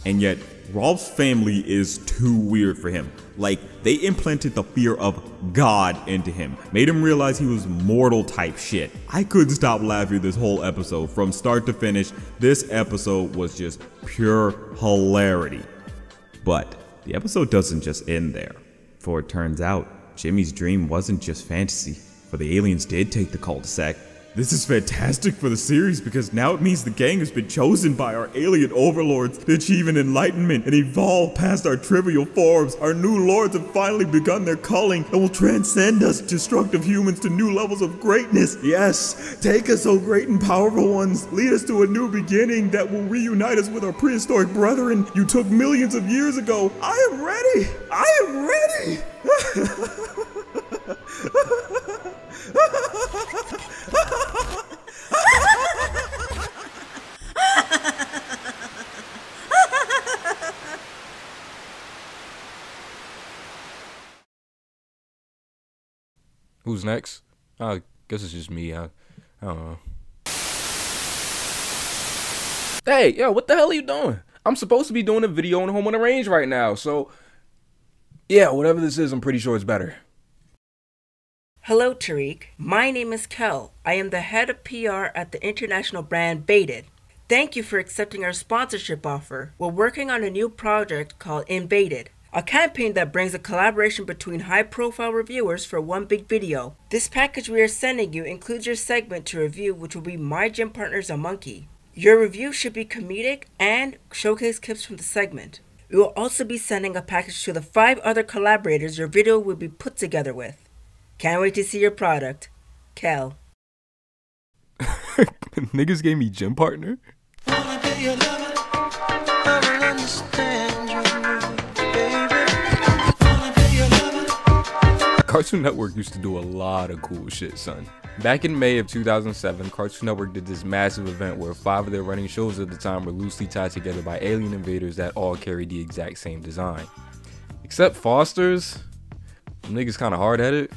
And yet, Rolf's family is too weird for him. Like, they implanted the fear of God into him, made him realize he was mortal type shit. I couldn't stop laughing this whole episode. From start to finish, this episode was just pure hilarity. But the episode doesn't just end there, for it turns out Jimmy's dream wasn't just fantasy, for the aliens did take the cul-de-sac this is fantastic for the series because now it means the gang has been chosen by our alien overlords to achieve an enlightenment and evolve past our trivial forms. Our new lords have finally begun their calling and will transcend us destructive humans to new levels of greatness. Yes, take us, O great and powerful ones. Lead us to a new beginning that will reunite us with our prehistoric brethren you took millions of years ago. I am ready. I am ready. Who's next? I guess it's just me. I, I don't know. Hey, yo, what the hell are you doing? I'm supposed to be doing a video on Home on the Range right now, so yeah, whatever this is, I'm pretty sure it's better. Hello, Tariq. My name is Kel. I am the head of PR at the international brand Baited. Thank you for accepting our sponsorship offer. We're working on a new project called Invaded, a campaign that brings a collaboration between high profile reviewers for one big video. This package we are sending you includes your segment to review, which will be My Gym Partner's a Monkey. Your review should be comedic and showcase clips from the segment. We will also be sending a package to the five other collaborators your video will be put together with. Can't wait to see your product. Kel. Niggas gave me gym partner? Cartoon Network used to do a lot of cool shit, son. Back in May of 2007, Cartoon Network did this massive event where five of their running shows at the time were loosely tied together by alien invaders that all carried the exact same design. Except Foster's, niggas kinda hard headed.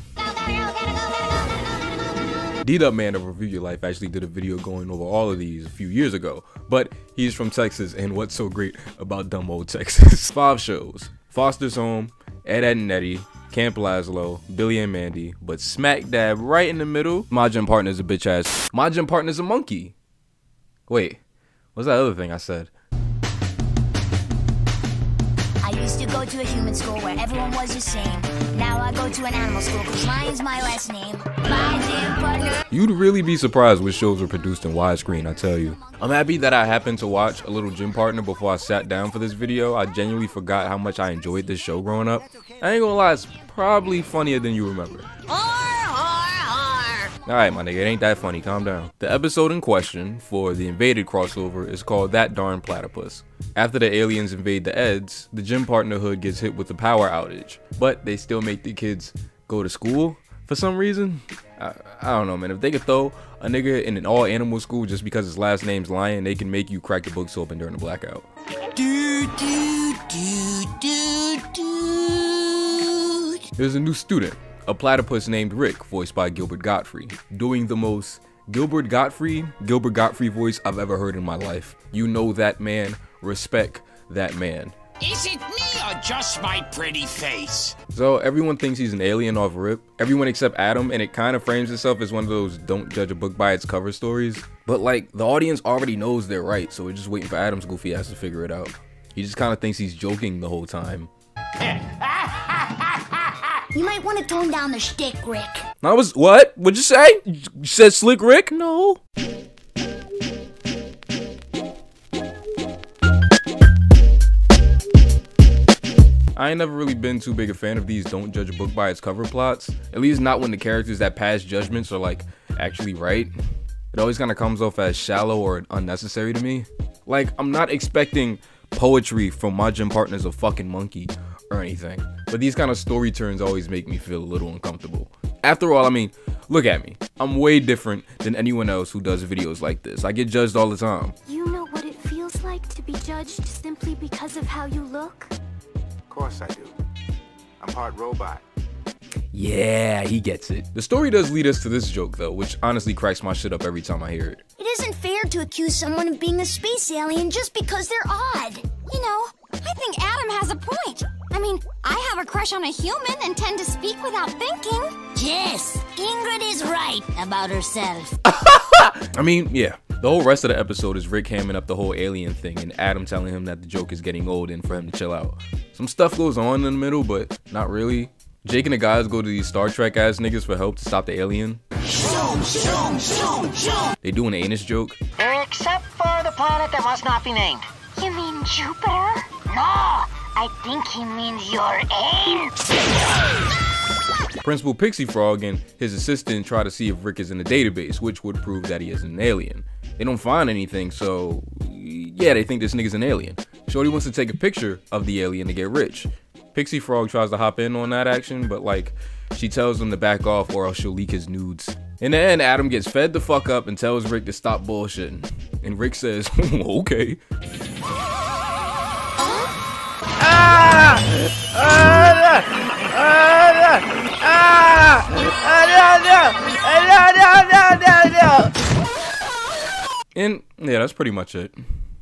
D-Dub Man of Review Your Life actually did a video going over all of these a few years ago, but he's from Texas, and what's so great about dumb old Texas? Five shows, Foster's Home, Ed, Ed and Eddy, Camp Lazlo, Billy and Mandy, but smack dab right in the middle, my gym partner's a bitch ass. My gym partner's a monkey. Wait, what's that other thing I said? To a human school where everyone was the same. Now I go to an animal school because lion's my last name. My partner. You'd really be surprised which shows were produced in widescreen, I tell you. I'm happy that I happened to watch A Little Gym Partner before I sat down for this video. I genuinely forgot how much I enjoyed this show growing up. I ain't gonna lie, it's probably funnier than you remember. Alright, my nigga, it ain't that funny, calm down. The episode in question for the Invaded crossover is called That Darn Platypus. After the aliens invade the Eds, the gym partner hood gets hit with a power outage, but they still make the kids go to school for some reason. I, I don't know, man. If they could throw a nigga in an all animal school just because his last name's Lyon, they can make you crack the books open during the blackout. Do, do, do. There's a new student, a platypus named Rick, voiced by Gilbert Gottfried, doing the most Gilbert Gottfried, Gilbert Gottfried voice I've ever heard in my life. You know that man, respect that man. Is it me or just my pretty face? So everyone thinks he's an alien off rip, everyone except Adam, and it kind of frames itself as one of those don't judge a book by its cover stories. But like, the audience already knows they're right, so we're just waiting for Adam's goofy ass to figure it out. He just kind of thinks he's joking the whole time. You might want to tone down the shtick, Rick. I was, what? What'd you say? You said Slick Rick? No. I ain't never really been too big a fan of these don't judge a book by its cover plots. At least not when the characters that pass judgments are like actually right. It always kind of comes off as shallow or unnecessary to me. Like, I'm not expecting poetry from my gym partner's a fucking monkey or anything. But these kind of story turns always make me feel a little uncomfortable. After all, I mean, look at me. I'm way different than anyone else who does videos like this. I get judged all the time. You know what it feels like to be judged simply because of how you look? Of course I do. I'm part robot. Yeah, he gets it. The story does lead us to this joke though, which honestly cracks my shit up every time I hear it. It isn't fair to accuse someone of being a space alien just because they're odd. You know, I think Adam has a point. I mean, I have a crush on a human and tend to speak without thinking. Yes, Ingrid is right about herself. I mean, yeah. The whole rest of the episode is Rick hamming up the whole alien thing and Adam telling him that the joke is getting old and for him to chill out. Some stuff goes on in the middle, but not really. Jake and the guys go to these Star Trek ass niggas for help to stop the alien. They do an anus joke. Except for the planet that must not be named. You mean Jupiter? No, I think he means your aim. Principal Pixie Frog and his assistant try to see if Rick is in the database, which would prove that he is an alien. They don't find anything, so yeah, they think this nigga's an alien. Shorty wants to take a picture of the alien to get rich. Pixie Frog tries to hop in on that action, but like, she tells him to back off or else she'll leak his nudes. In the end, Adam gets fed the fuck up and tells Rick to stop bullshitting. And Rick says, okay. And yeah, that's pretty much it.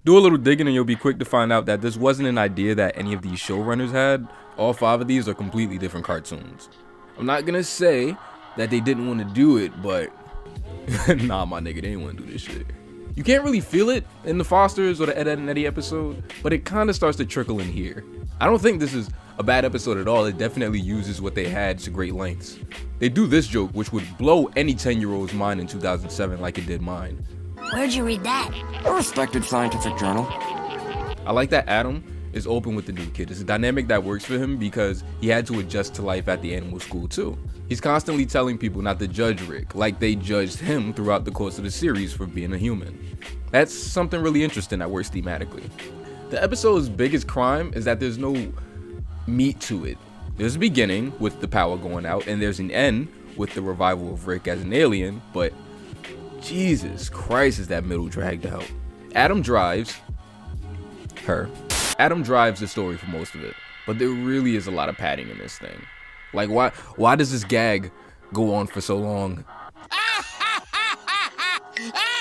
Do a little digging and you'll be quick to find out that this wasn't an idea that any of these showrunners had. All five of these are completely different cartoons. I'm not gonna say that they didn't want to do it, but nah, my nigga, they didn't want to do this shit. You can't really feel it in the Fosters or the Ed, Ed and Eddy episode, but it kind of starts to trickle in here. I don't think this is a bad episode at all. It definitely uses what they had to great lengths. They do this joke, which would blow any 10 year old's mind in 2007 like it did mine. Where'd you read that? A respected scientific journal. I like that Adam is open with the new kid. It's a dynamic that works for him because he had to adjust to life at the animal school too. He's constantly telling people not to judge Rick, like they judged him throughout the course of the series for being a human. That's something really interesting that works thematically. The episode's biggest crime is that there's no meat to it. There's a beginning with the power going out, and there's an end with the revival of Rick as an alien, but Jesus Christ, is that middle dragged out. Adam drives her. Adam drives the story for most of it, but there really is a lot of padding in this thing. Like, why? Why does this gag go on for so long?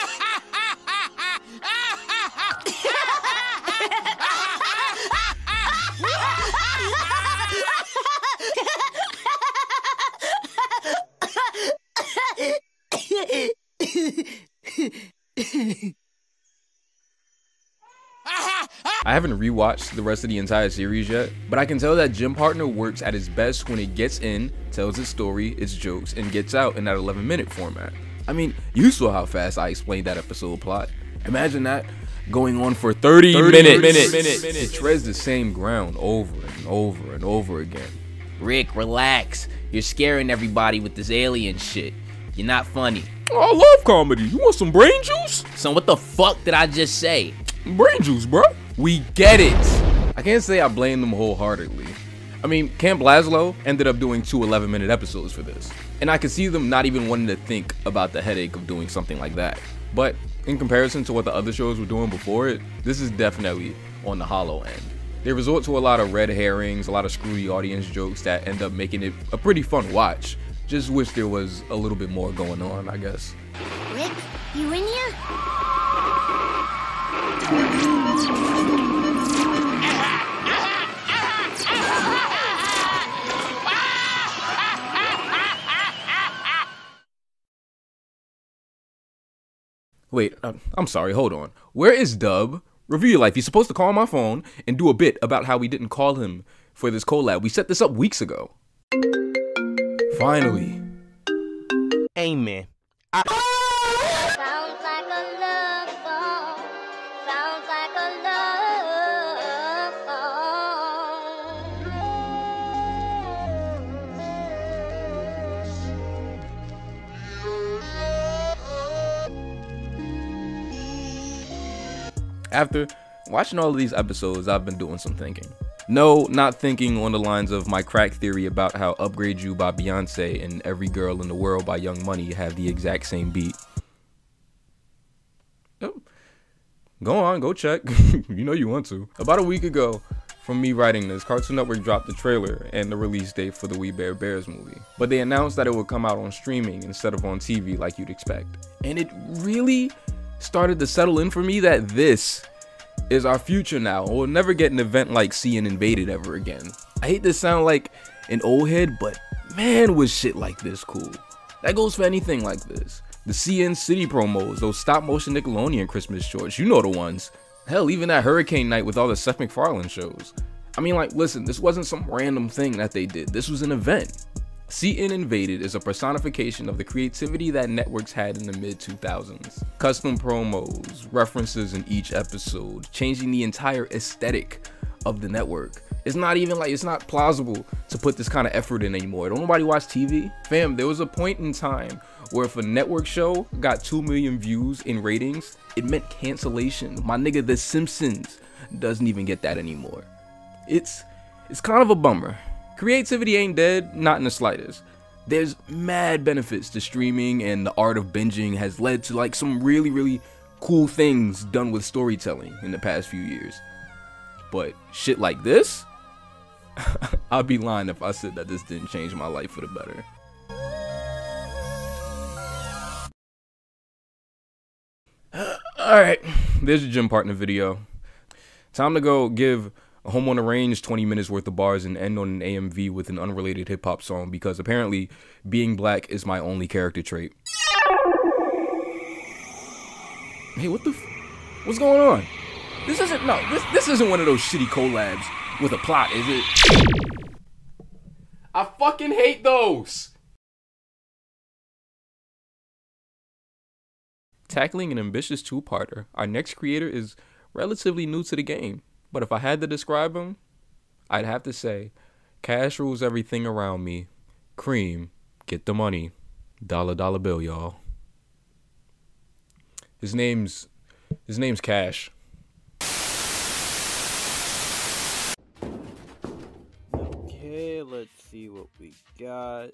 I haven't rewatched the rest of the entire series yet, but I can tell that Gym Partner works at its best when it gets in, tells its story, its jokes, and gets out in that 11 minute format. I mean, you saw how fast I explained that episode plot. Imagine that going on for 30, 30 minutes. minutes. minutes. It treads the same ground over and over and over again. Rick, relax. You're scaring everybody with this alien shit. You're not funny. I love comedy. You want some brain juice? So what the fuck did I just say? Brain juice, bro. We get it. I can't say I blame them wholeheartedly. I mean, Camp Lazlo ended up doing two 11 minute episodes for this. And I could see them not even wanting to think about the headache of doing something like that. But in comparison to what the other shows were doing before it, this is definitely on the hollow end. They resort to a lot of red herrings, a lot of screwy audience jokes that end up making it a pretty fun watch. Just wish there was a little bit more going on, I guess. Rick, you in here? Wait, I'm, I'm sorry, hold on. Where is Dub? Review your life. He's supposed to call my phone and do a bit about how we didn't call him for this collab. We set this up weeks ago. Like a love After watching all of these episodes, I've been doing some thinking. No, not thinking on the lines of my crack theory about how Upgrade You by Beyonce and Every Girl in the World by Young Money have the exact same beat. Go on, go check. you know you want to. About a week ago, from me writing this, Cartoon Network dropped the trailer and the release date for the We Bare Bears movie. But they announced that it would come out on streaming instead of on TV like you'd expect. And it really started to settle in for me that this is our future now. We'll never get an event like CN Invaded ever again. I hate to sound like an old head, but man, was shit like this cool. That goes for anything like this. The CN City promos, those stop motion Nickelodeon Christmas shorts, you know the ones. Hell, even that Hurricane Night with all the Seth MacFarlane shows. I mean, like, listen, this wasn't some random thing that they did. This was an event. CN Invaded is a personification of the creativity that networks had in the mid 2000s. Custom promos, references in each episode, changing the entire aesthetic of the network. It's not even like it's not plausible to put this kind of effort in anymore. Don't nobody watch TV? Fam, there was a point in time where if a network show got 2 million views in ratings, it meant cancellation. My nigga, The Simpsons doesn't even get that anymore. It's it's kind of a bummer. Creativity ain't dead, not in the slightest. There's mad benefits to streaming and the art of binging has led to like some really really cool things done with storytelling in the past few years. But shit like this, I'd be lying if I said that this didn't change my life for the better. Alright, there's your gym partner video. Time to go give home on the range 20 minutes worth of bars and end on an AMV with an unrelated hip hop song because apparently being black is my only character trait. Hey, what the What's going on? This isn't no, this this isn't one of those shitty collabs with a plot, is it? I fucking hate those. Tackling an ambitious two-parter, our next creator is relatively new to the game, but if I had to describe him, I'd have to say, cash rules everything around me. Cream, get the money. Dollar dollar bill, y'all. His name's his name's Cash. Okay, let's see what we got.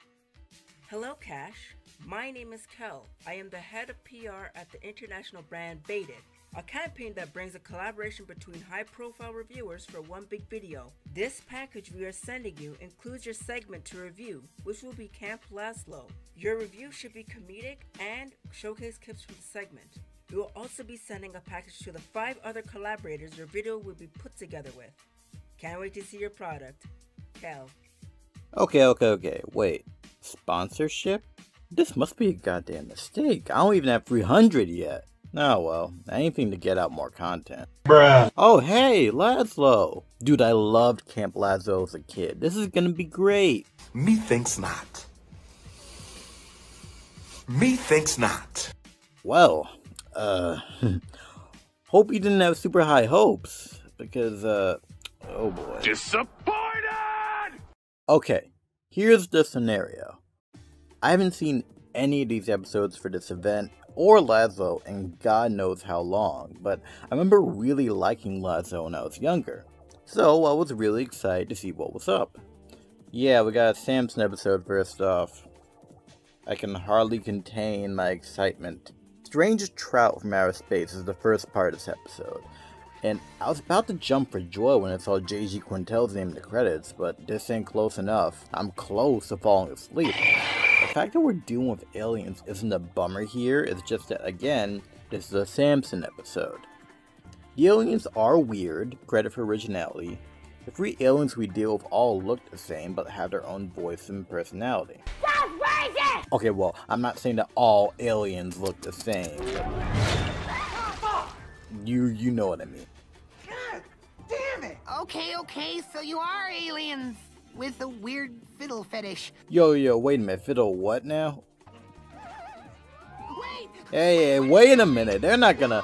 Hello, Cash. My name is Kel. I am the head of PR at the international brand Baited, a campaign that brings a collaboration between high profile reviewers for one big video. This package we are sending you includes your segment to review, which will be Camp Lazlo. Your review should be comedic and showcase clips from the segment. We will also be sending a package to the five other collaborators your video will be put together with. Can't wait to see your product. Kel. Okay, okay, okay. Wait. Sponsorship? This must be a goddamn mistake. I don't even have 300 yet. Oh well, anything to get out more content. Bruh. Oh hey, Lazlo. Dude, I loved Camp Lazlo as a kid. This is gonna be great. Methinks not. Methinks not. Well, uh, hope you didn't have super high hopes, because, uh, oh boy. Disappointed! Okay, here's the scenario. I haven't seen any of these episodes for this event or Lazlo in God knows how long, but I remember really liking Lazlo when I was younger, so I was really excited to see what was up. Yeah, we got a Samson episode first off. I can hardly contain my excitement. Strange Trout from Outer Space is the first part of this episode, and I was about to jump for joy when I saw JG Quintel's name in the credits, but this ain't close enough. I'm close to falling asleep. The fact that we're dealing with aliens isn't a bummer here, it's just that, again, this is a Samson episode. The aliens are weird, credit for originality. The three aliens we deal with all look the same, but have their own voice and personality. Okay, well, I'm not saying that all aliens look the same. You, you know what I mean. God Damn it! Okay, okay, so you are aliens with a weird fiddle fetish. Yo, yo, wait a minute, fiddle what now? Hey, hey, wait a minute, they're not gonna...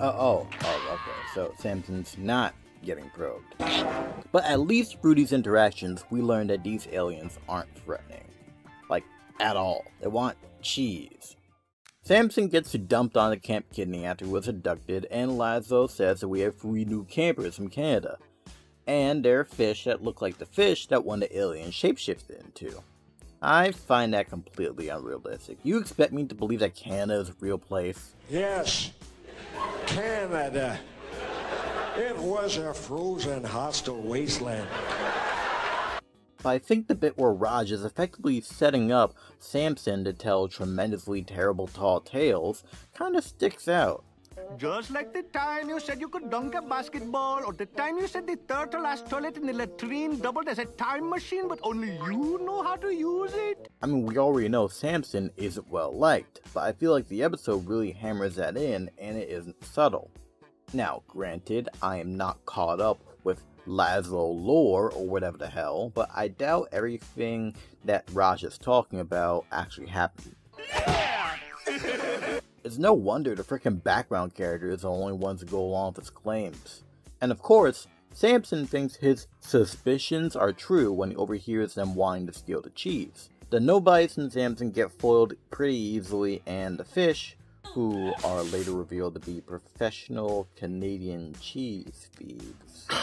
Uh, oh, oh, okay, so Samson's not getting probed. But at least through these interactions, we learned that these aliens aren't threatening. Like, at all. They want cheese. Samson gets dumped on the Camp Kidney after he was abducted, and Lazlo says that we have three new campers from Canada. And they're fish that look like the fish that one of the aliens shapeshifted into. I find that completely unrealistic. You expect me to believe that Canada is a real place? Yes, Canada. It was a frozen, hostile wasteland. But I think the bit where Raj is effectively setting up Samson to tell tremendously terrible tall tales kind of sticks out. Just like the time you said you could dunk a basketball, or the time you said the turtle ass toilet in the latrine doubled as a time machine, but only you know how to use it. I mean, we already know Samson isn't well liked, but I feel like the episode really hammers that in and it isn't subtle. Now, granted, I am not caught up with Lazlo lore or whatever the hell, but I doubt everything that Raj is talking about actually happened. It's no wonder the freaking background character is the only ones to go along with his claims. And of course, Samson thinks his suspicions are true when he overhears them wanting to steal the cheese. The nobodies and Samson get foiled pretty easily, and the fish, who are later revealed to be professional Canadian cheese thieves.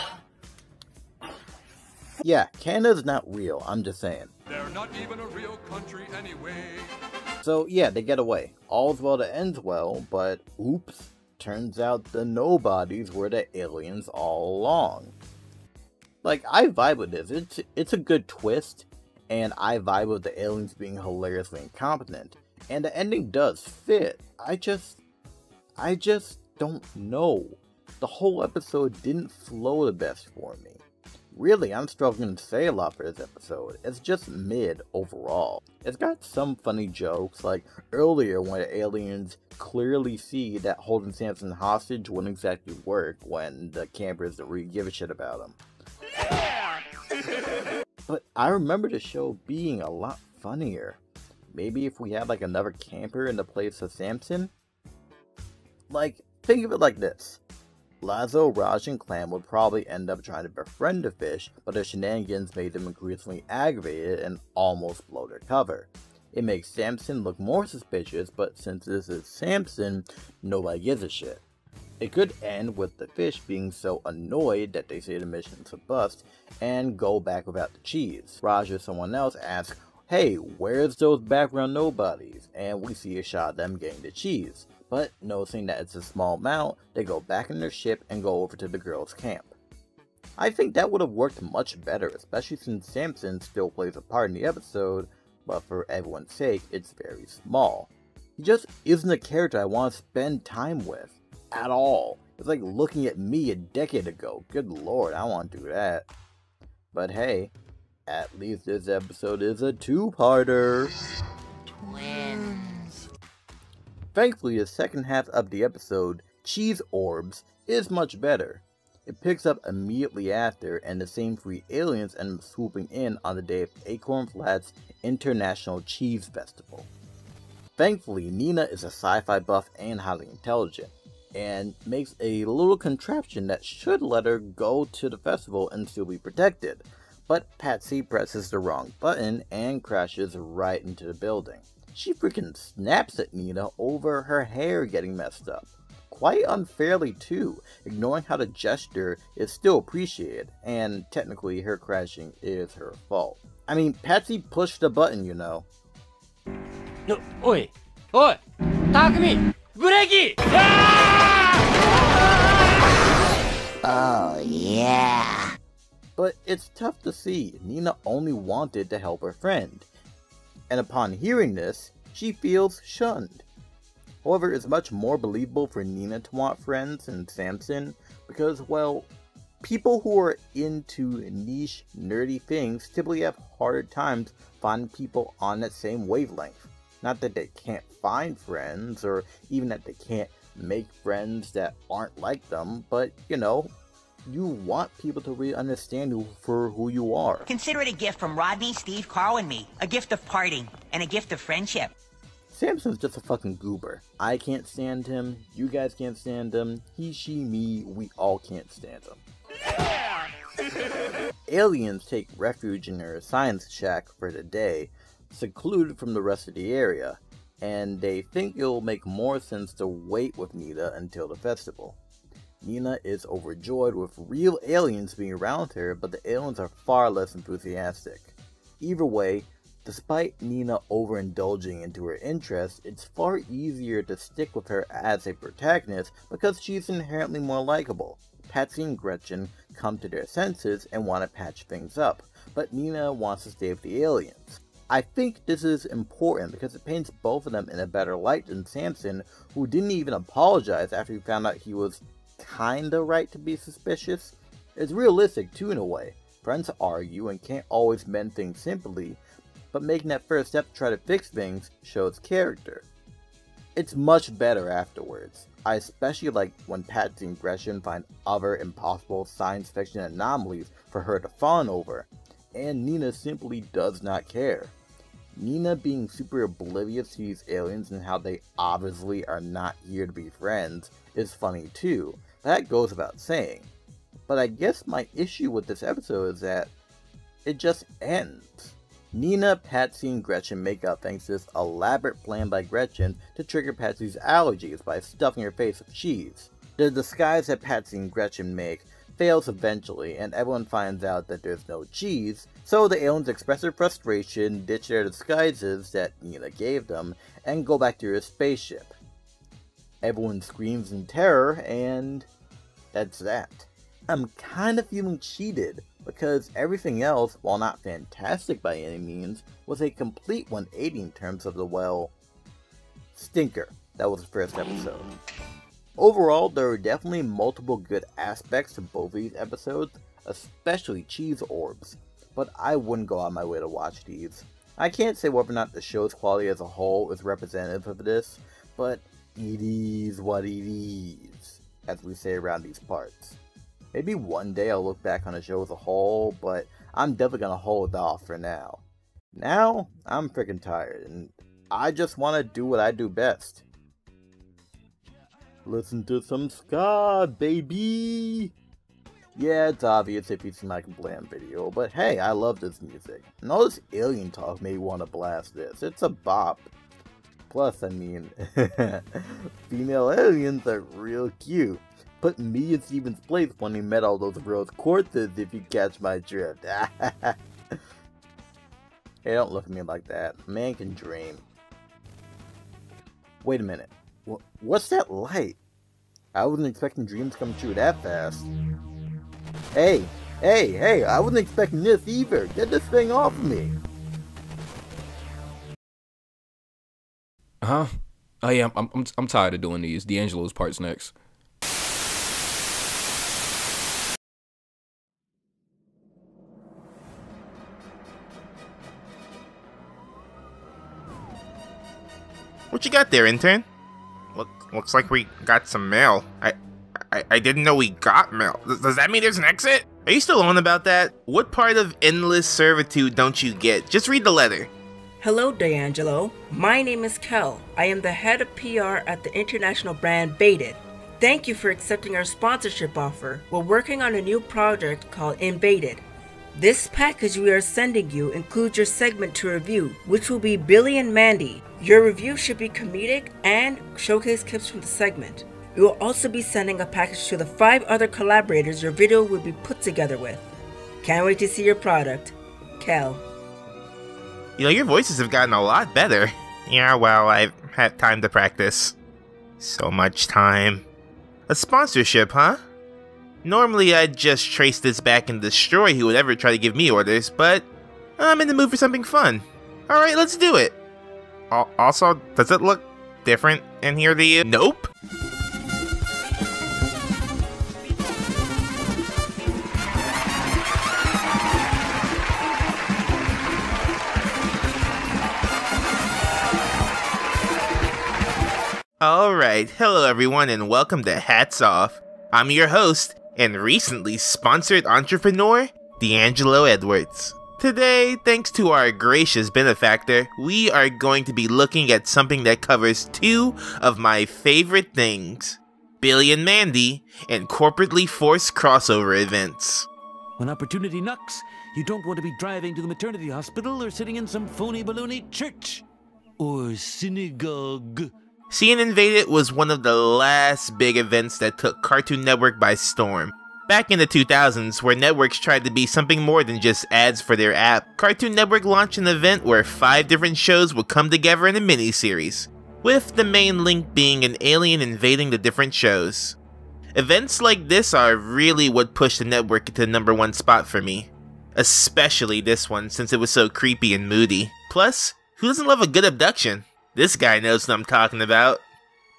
Yeah, Canada's not real, I'm just saying. They're not even a real country anyway. So yeah, they get away. All's well that ends well, but oops, turns out the nobodies were the aliens all along. Like, I vibe with this. It's, it's a good twist, and I vibe with the aliens being hilariously incompetent. And the ending does fit. I just... I just don't know. The whole episode didn't flow the best for me. Really, I'm struggling to say a lot for this episode. It's just mid overall. It's got some funny jokes, like earlier when the aliens clearly see that holding Samson hostage wouldn't exactly work when the campers don't really give a shit about him. but I remember the show being a lot funnier. Maybe if we had like another camper in the place of Samson? Like, think of it like this. Lazlo, Raj, and Clam would probably end up trying to befriend the fish, but their shenanigans made them increasingly aggravated and almost blow their cover. It makes Samson look more suspicious, but since this is Samson, nobody gives a shit. It could end with the fish being so annoyed that they say the mission's a bust and go back without the cheese. Raj or someone else asks, hey, where's those background nobodies? And we see a shot of them getting the cheese but noticing that it's a small amount, they go back in their ship and go over to the girls' camp. I think that would have worked much better, especially since Samson still plays a part in the episode, but for everyone's sake, it's very small. He just isn't a character I want to spend time with. At all. It's like looking at me a decade ago. Good lord, I want to do that. But hey, at least this episode is a two-parter. Thankfully, the second half of the episode, Cheese Orbs, is much better. It picks up immediately after, and the same three aliens end up swooping in on the day of Acorn Flats International Cheese Festival. Thankfully, Nina is a sci-fi buff and highly intelligent, and makes a little contraption that should let her go to the festival and still be protected. But Patsy presses the wrong button and crashes right into the building. She freaking snaps at Nina over her hair getting messed up. Quite unfairly too, ignoring how the gesture is still appreciated, and technically her crashing is her fault. I mean, Patsy pushed the button, you know. No, oi, oi, Takumi, break ah! Oh, yeah. But it's tough to see. Nina only wanted to help her friend and upon hearing this, she feels shunned. However, it's much more believable for Nina to want friends than Samson because, well, people who are into niche, nerdy things typically have harder times finding people on that same wavelength. Not that they can't find friends, or even that they can't make friends that aren't like them, but you know, you want people to really understand you for who you are. Consider it a gift from Rodney, Steve, Carl, and me. A gift of parting, and a gift of friendship. Samson's just a fucking goober. I can't stand him, you guys can't stand him, he, she, me, we all can't stand him. Yeah! Aliens take refuge in their science shack for the day, secluded from the rest of the area, and they think it'll make more sense to wait with Nina until the festival. Nina is overjoyed with real aliens being around her, but the aliens are far less enthusiastic. Either way, despite Nina overindulging into her interests, it's far easier to stick with her as a protagonist because she's inherently more likable. Patsy and Gretchen come to their senses and want to patch things up, but Nina wants to stay with the aliens. I think this is important because it paints both of them in a better light than Samson, who didn't even apologize after he found out he was kinda right to be suspicious. It's realistic too in a way. Friends argue and can't always mend things simply, but making that first step to try to fix things shows character. It's much better afterwards. I especially like when Patsy and Gretchen find other impossible science fiction anomalies for her to fawn over, and Nina simply does not care. Nina being super oblivious to these aliens and how they obviously are not here to be friends is funny too. That goes without saying. But I guess my issue with this episode is that it just ends. Nina, Patsy, and Gretchen make out thanks to this elaborate plan by Gretchen to trigger Patsy's allergies by stuffing her face with cheese. The disguise that Patsy and Gretchen make fails eventually, and everyone finds out that there's no cheese, so the aliens express their frustration, ditch their disguises that Nina gave them, and go back to their spaceship. Everyone screams in terror, and that's that. I'm kind of feeling cheated, because everything else, while not fantastic by any means, was a complete 180 in terms of the, well, stinker. That was the first episode. Overall, there are definitely multiple good aspects to both of these episodes, especially cheese orbs, but I wouldn't go out my way to watch these. I can't say whether or not the show's quality as a whole is representative of this, but it is what it is, as we say around these parts. Maybe one day I'll look back on the show as a whole, but I'm definitely gonna hold off for now. Now, I'm freaking tired, and I just want to do what I do best. Listen to some ska, baby! Yeah, it's obvious if you see my complaint video, but hey, I love this music. And all this alien talk made me want to blast this. It's a bop. Plus, I mean, female aliens are real cute. Put me in Steven's place when he met all those rose quartzes if you catch my drift. hey, don't look at me like that. Man can dream. Wait a minute. What's that light? I wasn't expecting dreams come true that fast. Hey, hey, hey, I wasn't expecting this either. Get this thing off of me. Huh? Oh yeah, I'm, I'm, I'm tired of doing these. D'Angelo's part's next. What you got there, intern? Look, looks like we got some mail. I, I, I didn't know we got mail. Does, does that mean there's an exit? Are you still on about that? What part of endless servitude don't you get? Just read the letter. Hello, D'Angelo. My name is Kel. I am the head of PR at the international brand Baited. Thank you for accepting our sponsorship offer. We're working on a new project called Invaded. This package we are sending you includes your segment to review, which will be Billy and Mandy. Your review should be comedic and showcase clips from the segment. We will also be sending a package to the five other collaborators your video will be put together with. Can't wait to see your product. Kel. You know, your voices have gotten a lot better. Yeah, well, I've had time to practice. So much time. A sponsorship, huh? Normally, I'd just trace this back and destroy who would ever try to give me orders, but I'm in the mood for something fun. Alright, let's do it. Also, does it look different in here to you? Nope. Alright, hello everyone and welcome to Hats Off. I'm your host and recently sponsored entrepreneur, D'Angelo Edwards. Today, thanks to our gracious benefactor, we are going to be looking at something that covers two of my favorite things Billy and Mandy and corporately forced crossover events. When opportunity knocks, you don't want to be driving to the maternity hospital or sitting in some phony baloney church or synagogue. Seeing Invaded was one of the last big events that took Cartoon Network by storm. Back in the 2000s, where networks tried to be something more than just ads for their app, Cartoon Network launched an event where five different shows would come together in a miniseries, with the main link being an alien invading the different shows. Events like this are really what pushed the network into the number one spot for me. Especially this one, since it was so creepy and moody. Plus, who doesn't love a good abduction? This guy knows what I'm talking about.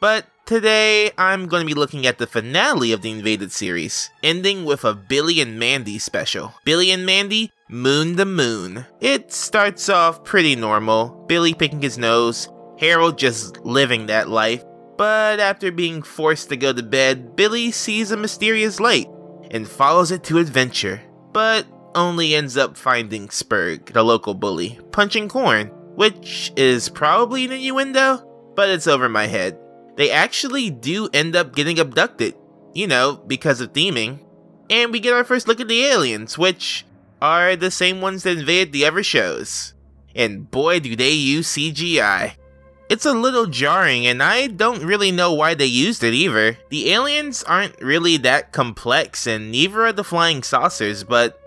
But today, I'm going to be looking at the finale of the Invaded series, ending with a Billy and Mandy special. Billy and Mandy, Moon to Moon. It starts off pretty normal, Billy picking his nose, Harold just living that life, but after being forced to go to bed, Billy sees a mysterious light and follows it to adventure, but only ends up finding Sperg, the local bully, punching corn, which is probably an innuendo, but it's over my head. They actually do end up getting abducted, you know, because of theming, and we get our first look at the aliens, which are the same ones that invaded the other shows. And boy, do they use CGI. It's a little jarring, and I don't really know why they used it either. The aliens aren't really that complex, and neither are the flying saucers, but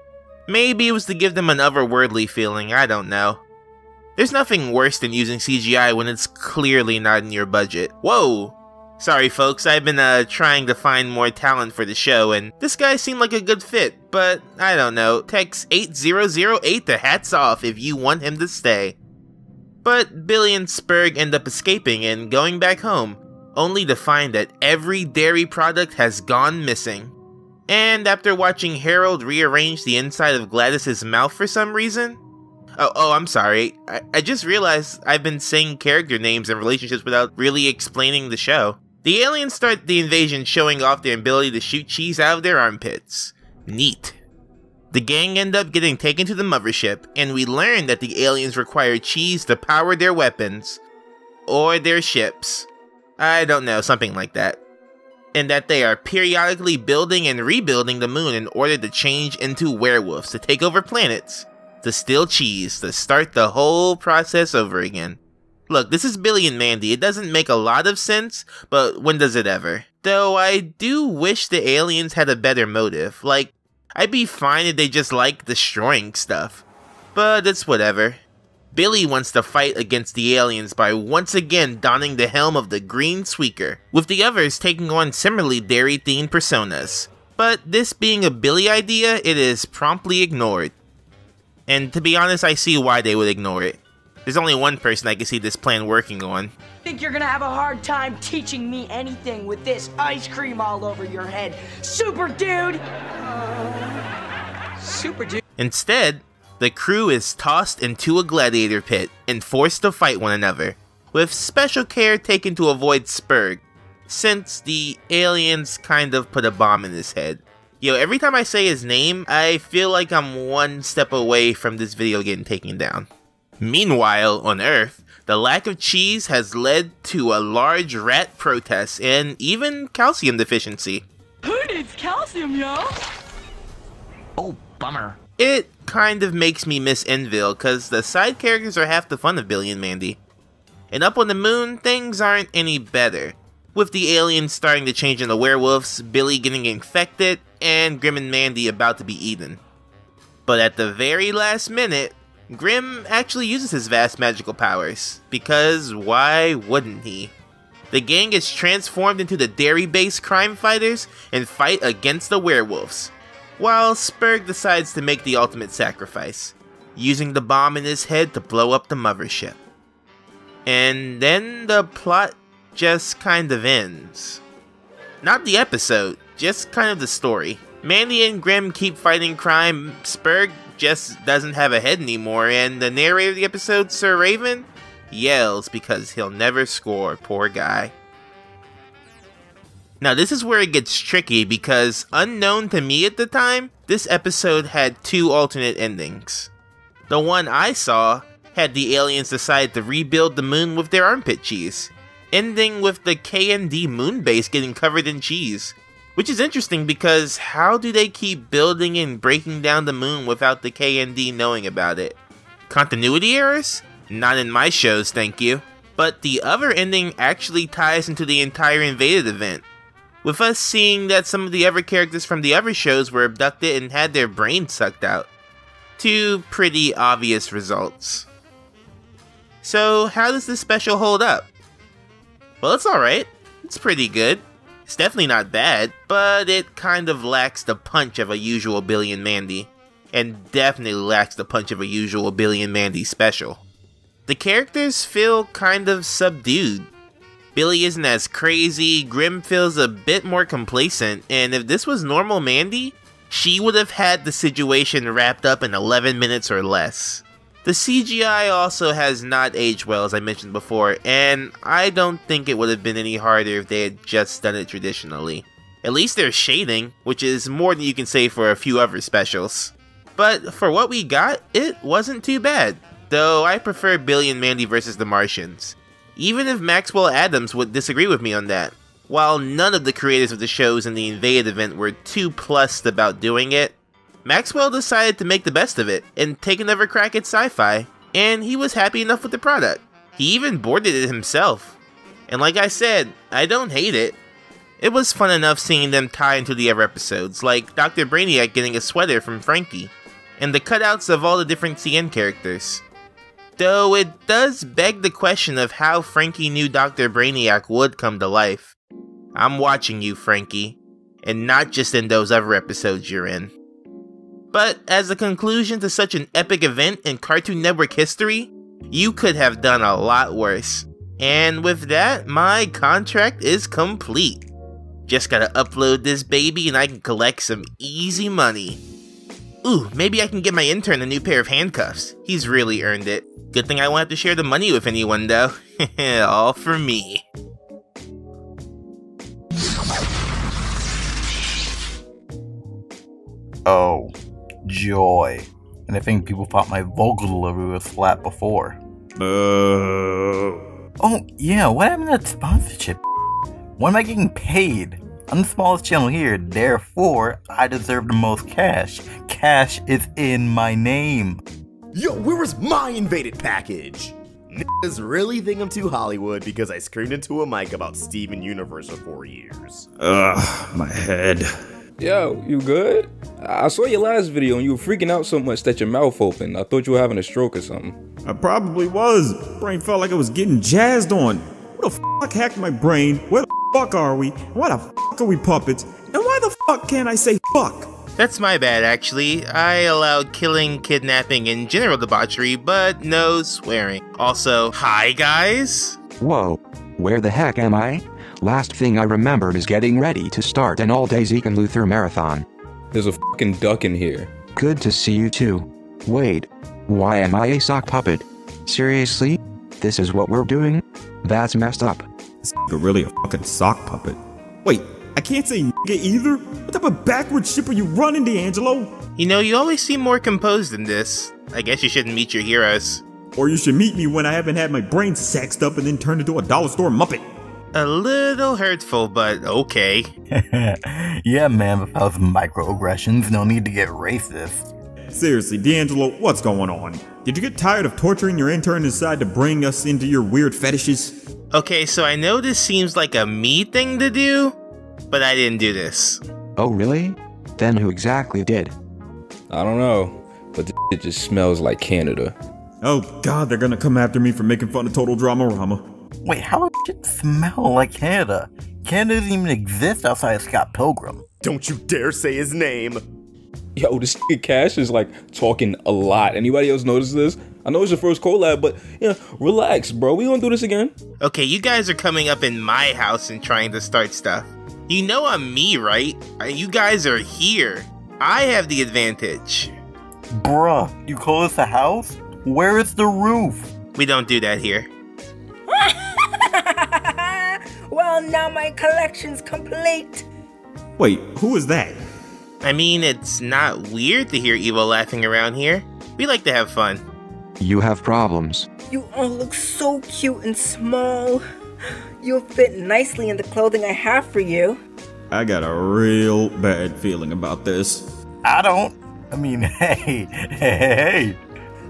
maybe it was to give them an otherworldly feeling, I don't know. There's nothing worse than using CGI when it's clearly not in your budget. Whoa! Sorry folks, I've been uh, trying to find more talent for the show, and this guy seemed like a good fit, but I don't know, text 8008 to hats off if you want him to stay. But Billy and Sperg end up escaping and going back home, only to find that every dairy product has gone missing. And after watching Harold rearrange the inside of Gladys's mouth for some reason, Oh, oh, I'm sorry. I, I just realized I've been saying character names and relationships without really explaining the show. The aliens start the invasion showing off their ability to shoot cheese out of their armpits. Neat. The gang end up getting taken to the mothership, and we learn that the aliens require cheese to power their weapons. Or their ships. I don't know, something like that. And that they are periodically building and rebuilding the moon in order to change into werewolves to take over planets to steal cheese, to start the whole process over again. Look, this is Billy and Mandy. It doesn't make a lot of sense, but when does it ever? Though I do wish the aliens had a better motive. Like, I'd be fine if they just like destroying stuff. But it's whatever. Billy wants to fight against the aliens by once again donning the helm of the Green Squeaker, with the others taking on similarly dairy-themed personas. But this being a Billy idea, it is promptly ignored. And to be honest, I see why they would ignore it. There's only one person I can see this plan working on. Think you're gonna have a hard time teaching me anything with this ice cream all over your head, super dude? Uh, super dude. Instead, the crew is tossed into a gladiator pit and forced to fight one another, with special care taken to avoid Sperg, since the aliens kind of put a bomb in his head. Yo, every time I say his name, I feel like I'm one step away from this video getting taken down. Meanwhile, on Earth, the lack of cheese has led to a large rat protest and even calcium deficiency. Who needs calcium, yo? Oh, bummer. It kind of makes me miss Endsville, cause the side characters are half the fun of Billy and Mandy. And up on the moon, things aren't any better. With the aliens starting to change into werewolves, Billy getting infected, and Grim and Mandy about to be eaten. But at the very last minute, Grim actually uses his vast magical powers, because why wouldn't he? The gang is transformed into the dairy-based crime fighters and fight against the werewolves, while Sperg decides to make the ultimate sacrifice, using the bomb in his head to blow up the mothership. And then the plot just kind of ends. Not the episode, just kind of the story. Mandy and Grim keep fighting crime, Sperg just doesn't have a head anymore, and the narrator of the episode, Sir Raven, yells because he'll never score, poor guy. Now this is where it gets tricky because unknown to me at the time, this episode had two alternate endings. The one I saw had the aliens decide to rebuild the moon with their armpit cheese, ending with the KND moon base getting covered in cheese. Which is interesting because how do they keep building and breaking down the moon without the KND knowing about it? Continuity errors? Not in my shows, thank you. But the other ending actually ties into the entire invaded event, with us seeing that some of the other characters from the other shows were abducted and had their brains sucked out. Two pretty obvious results. So, how does this special hold up? Well, it's alright. It's pretty good. It's definitely not bad, but it kind of lacks the punch of a usual Billy and Mandy. And definitely lacks the punch of a usual Billy and Mandy special. The characters feel kind of subdued. Billy isn't as crazy, Grim feels a bit more complacent, and if this was normal Mandy, she would have had the situation wrapped up in 11 minutes or less. The CGI also has not aged well, as I mentioned before, and I don't think it would have been any harder if they had just done it traditionally. At least there's shading, which is more than you can say for a few other specials. But for what we got, it wasn't too bad, though I prefer Billy and Mandy vs. the Martians. Even if Maxwell Atoms would disagree with me on that. While none of the creators of the shows in the Invade event were too plussed about doing it, Maxwell decided to make the best of it and take another crack at sci-fi, and he was happy enough with the product. He even boarded it himself. And like I said, I don't hate it. It was fun enough seeing them tie into the other episodes, like Dr. Brainiac getting a sweater from Frankie, and the cutouts of all the different CN characters. Though it does beg the question of how Frankie knew Dr. Brainiac would come to life. I'm watching you, Frankie, and not just in those other episodes you're in. But as a conclusion to such an epic event in Cartoon Network history, you could have done a lot worse. And with that, my contract is complete. Just gotta upload this baby and I can collect some easy money. Ooh, maybe I can get my intern a new pair of handcuffs. He's really earned it. Good thing I won't have to share the money with anyone though. All for me. Oh, joy. And I think people thought my vocal delivery was flat before. Uh. Oh, yeah, what happened to that sponsorship? When am I getting paid? I'm the smallest channel here, therefore, I deserve the most cash. Cash is in my name. Yo, where was my invaded package? Niggas really think I'm too Hollywood because I screamed into a mic about Steven Universe for four years. Ugh, my head. Yo, you good? I saw your last video and you were freaking out so much that your mouth opened. I thought you were having a stroke or something. I probably was. Brain felt like I was getting jazzed on. What the fuck hacked my brain? Where the fuck are we? Why the fuck are we puppets? And why the fuck can't I say fuck? That's my bad, actually. I allowed killing, kidnapping, and general debauchery, but no swearing. Also, hi guys? Whoa. Where the heck am I? Last thing I remembered is getting ready to start an all-day Zeke and Luther marathon. There's a fucking duck in here. Good to see you too. Wait. Why am I a sock puppet? Seriously? This is what we're doing? That's messed up. This really a fucking sock puppet. Wait, I can't say nigga either? What type of backward ship are you running, D'Angelo? You know, you always seem more composed than this. I guess you shouldn't meet your heroes. Or you should meet me when I haven't had my brain sexed up and then turned into a dollar store muppet. A little hurtful, but okay. yeah, man, without microaggressions, no need to get racist. Seriously, D'Angelo, what's going on? Did you get tired of torturing your intern and decide to bring us into your weird fetishes? Okay, so I know this seems like a me thing to do, but I didn't do this. Oh, really? Then who exactly did? I don't know, but it just smells like Canada. Oh god, they're gonna come after me for making fun of Total Drama Rama. Wait, how does it smell like Canada? Canada doesn't even exist outside of Scott Pilgrim. Don't you dare say his name! Yo, this nigga Cash is like talking a lot. Anybody else notice this? I know it's your first collab, but yeah, relax, bro. We gonna do this again. Okay, you guys are coming up in my house and trying to start stuff. You know I'm me, right? Uh, You guys are here. I have the advantage. Bruh, you call this a house? Where is the roof? We don't do that here. well, now my collection's complete. Wait, who is that? I mean, it's not weird to hear Evo laughing around here. We like to have fun. You have problems. You all look so cute and small. You'll fit nicely in the clothing I have for you. I got a real bad feeling about this. I don't. I mean, hey, hey, hey.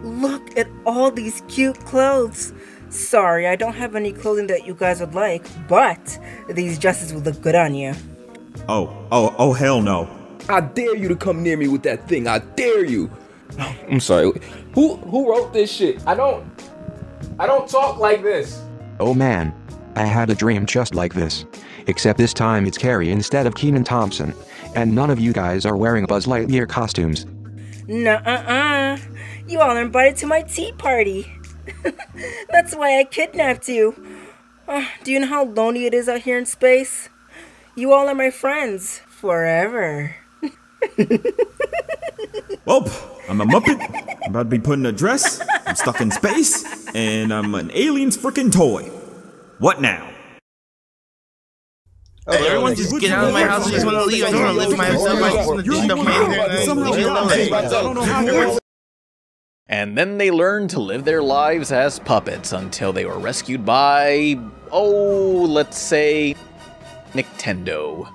Look at all these cute clothes. Sorry, I don't have any clothing that you guys would like, but these dresses would look good on you. Oh, oh, oh, hell no. I dare you to come near me with that thing. I dare you. I'm sorry. Who who wrote this shit? I don't I don't talk like this. Oh man. I had a dream just like this. Except this time it's Carrie instead of Kenan Thompson. And none of you guys are wearing Buzz Lightyear costumes. Nuh-uh-uh. You all are invited to my tea party. That's why I kidnapped you. Uh, do you know how lonely it is out here in space? You all are my friends. Forever. Well, I'm a Muppet. I'm about to be put in a dress. I'm stuck in space. And I'm an alien's freaking toy. What now? Hey, everyone just get out of my house. I just want to leave. I just want to live by myself. I just want to do stuff my own. And then they learned to live their lives as puppets until they were rescued by, oh, let's say, Nintendo.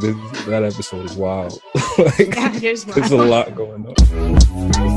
This, that episode is wild. like, Yeah, is There's a lot going on.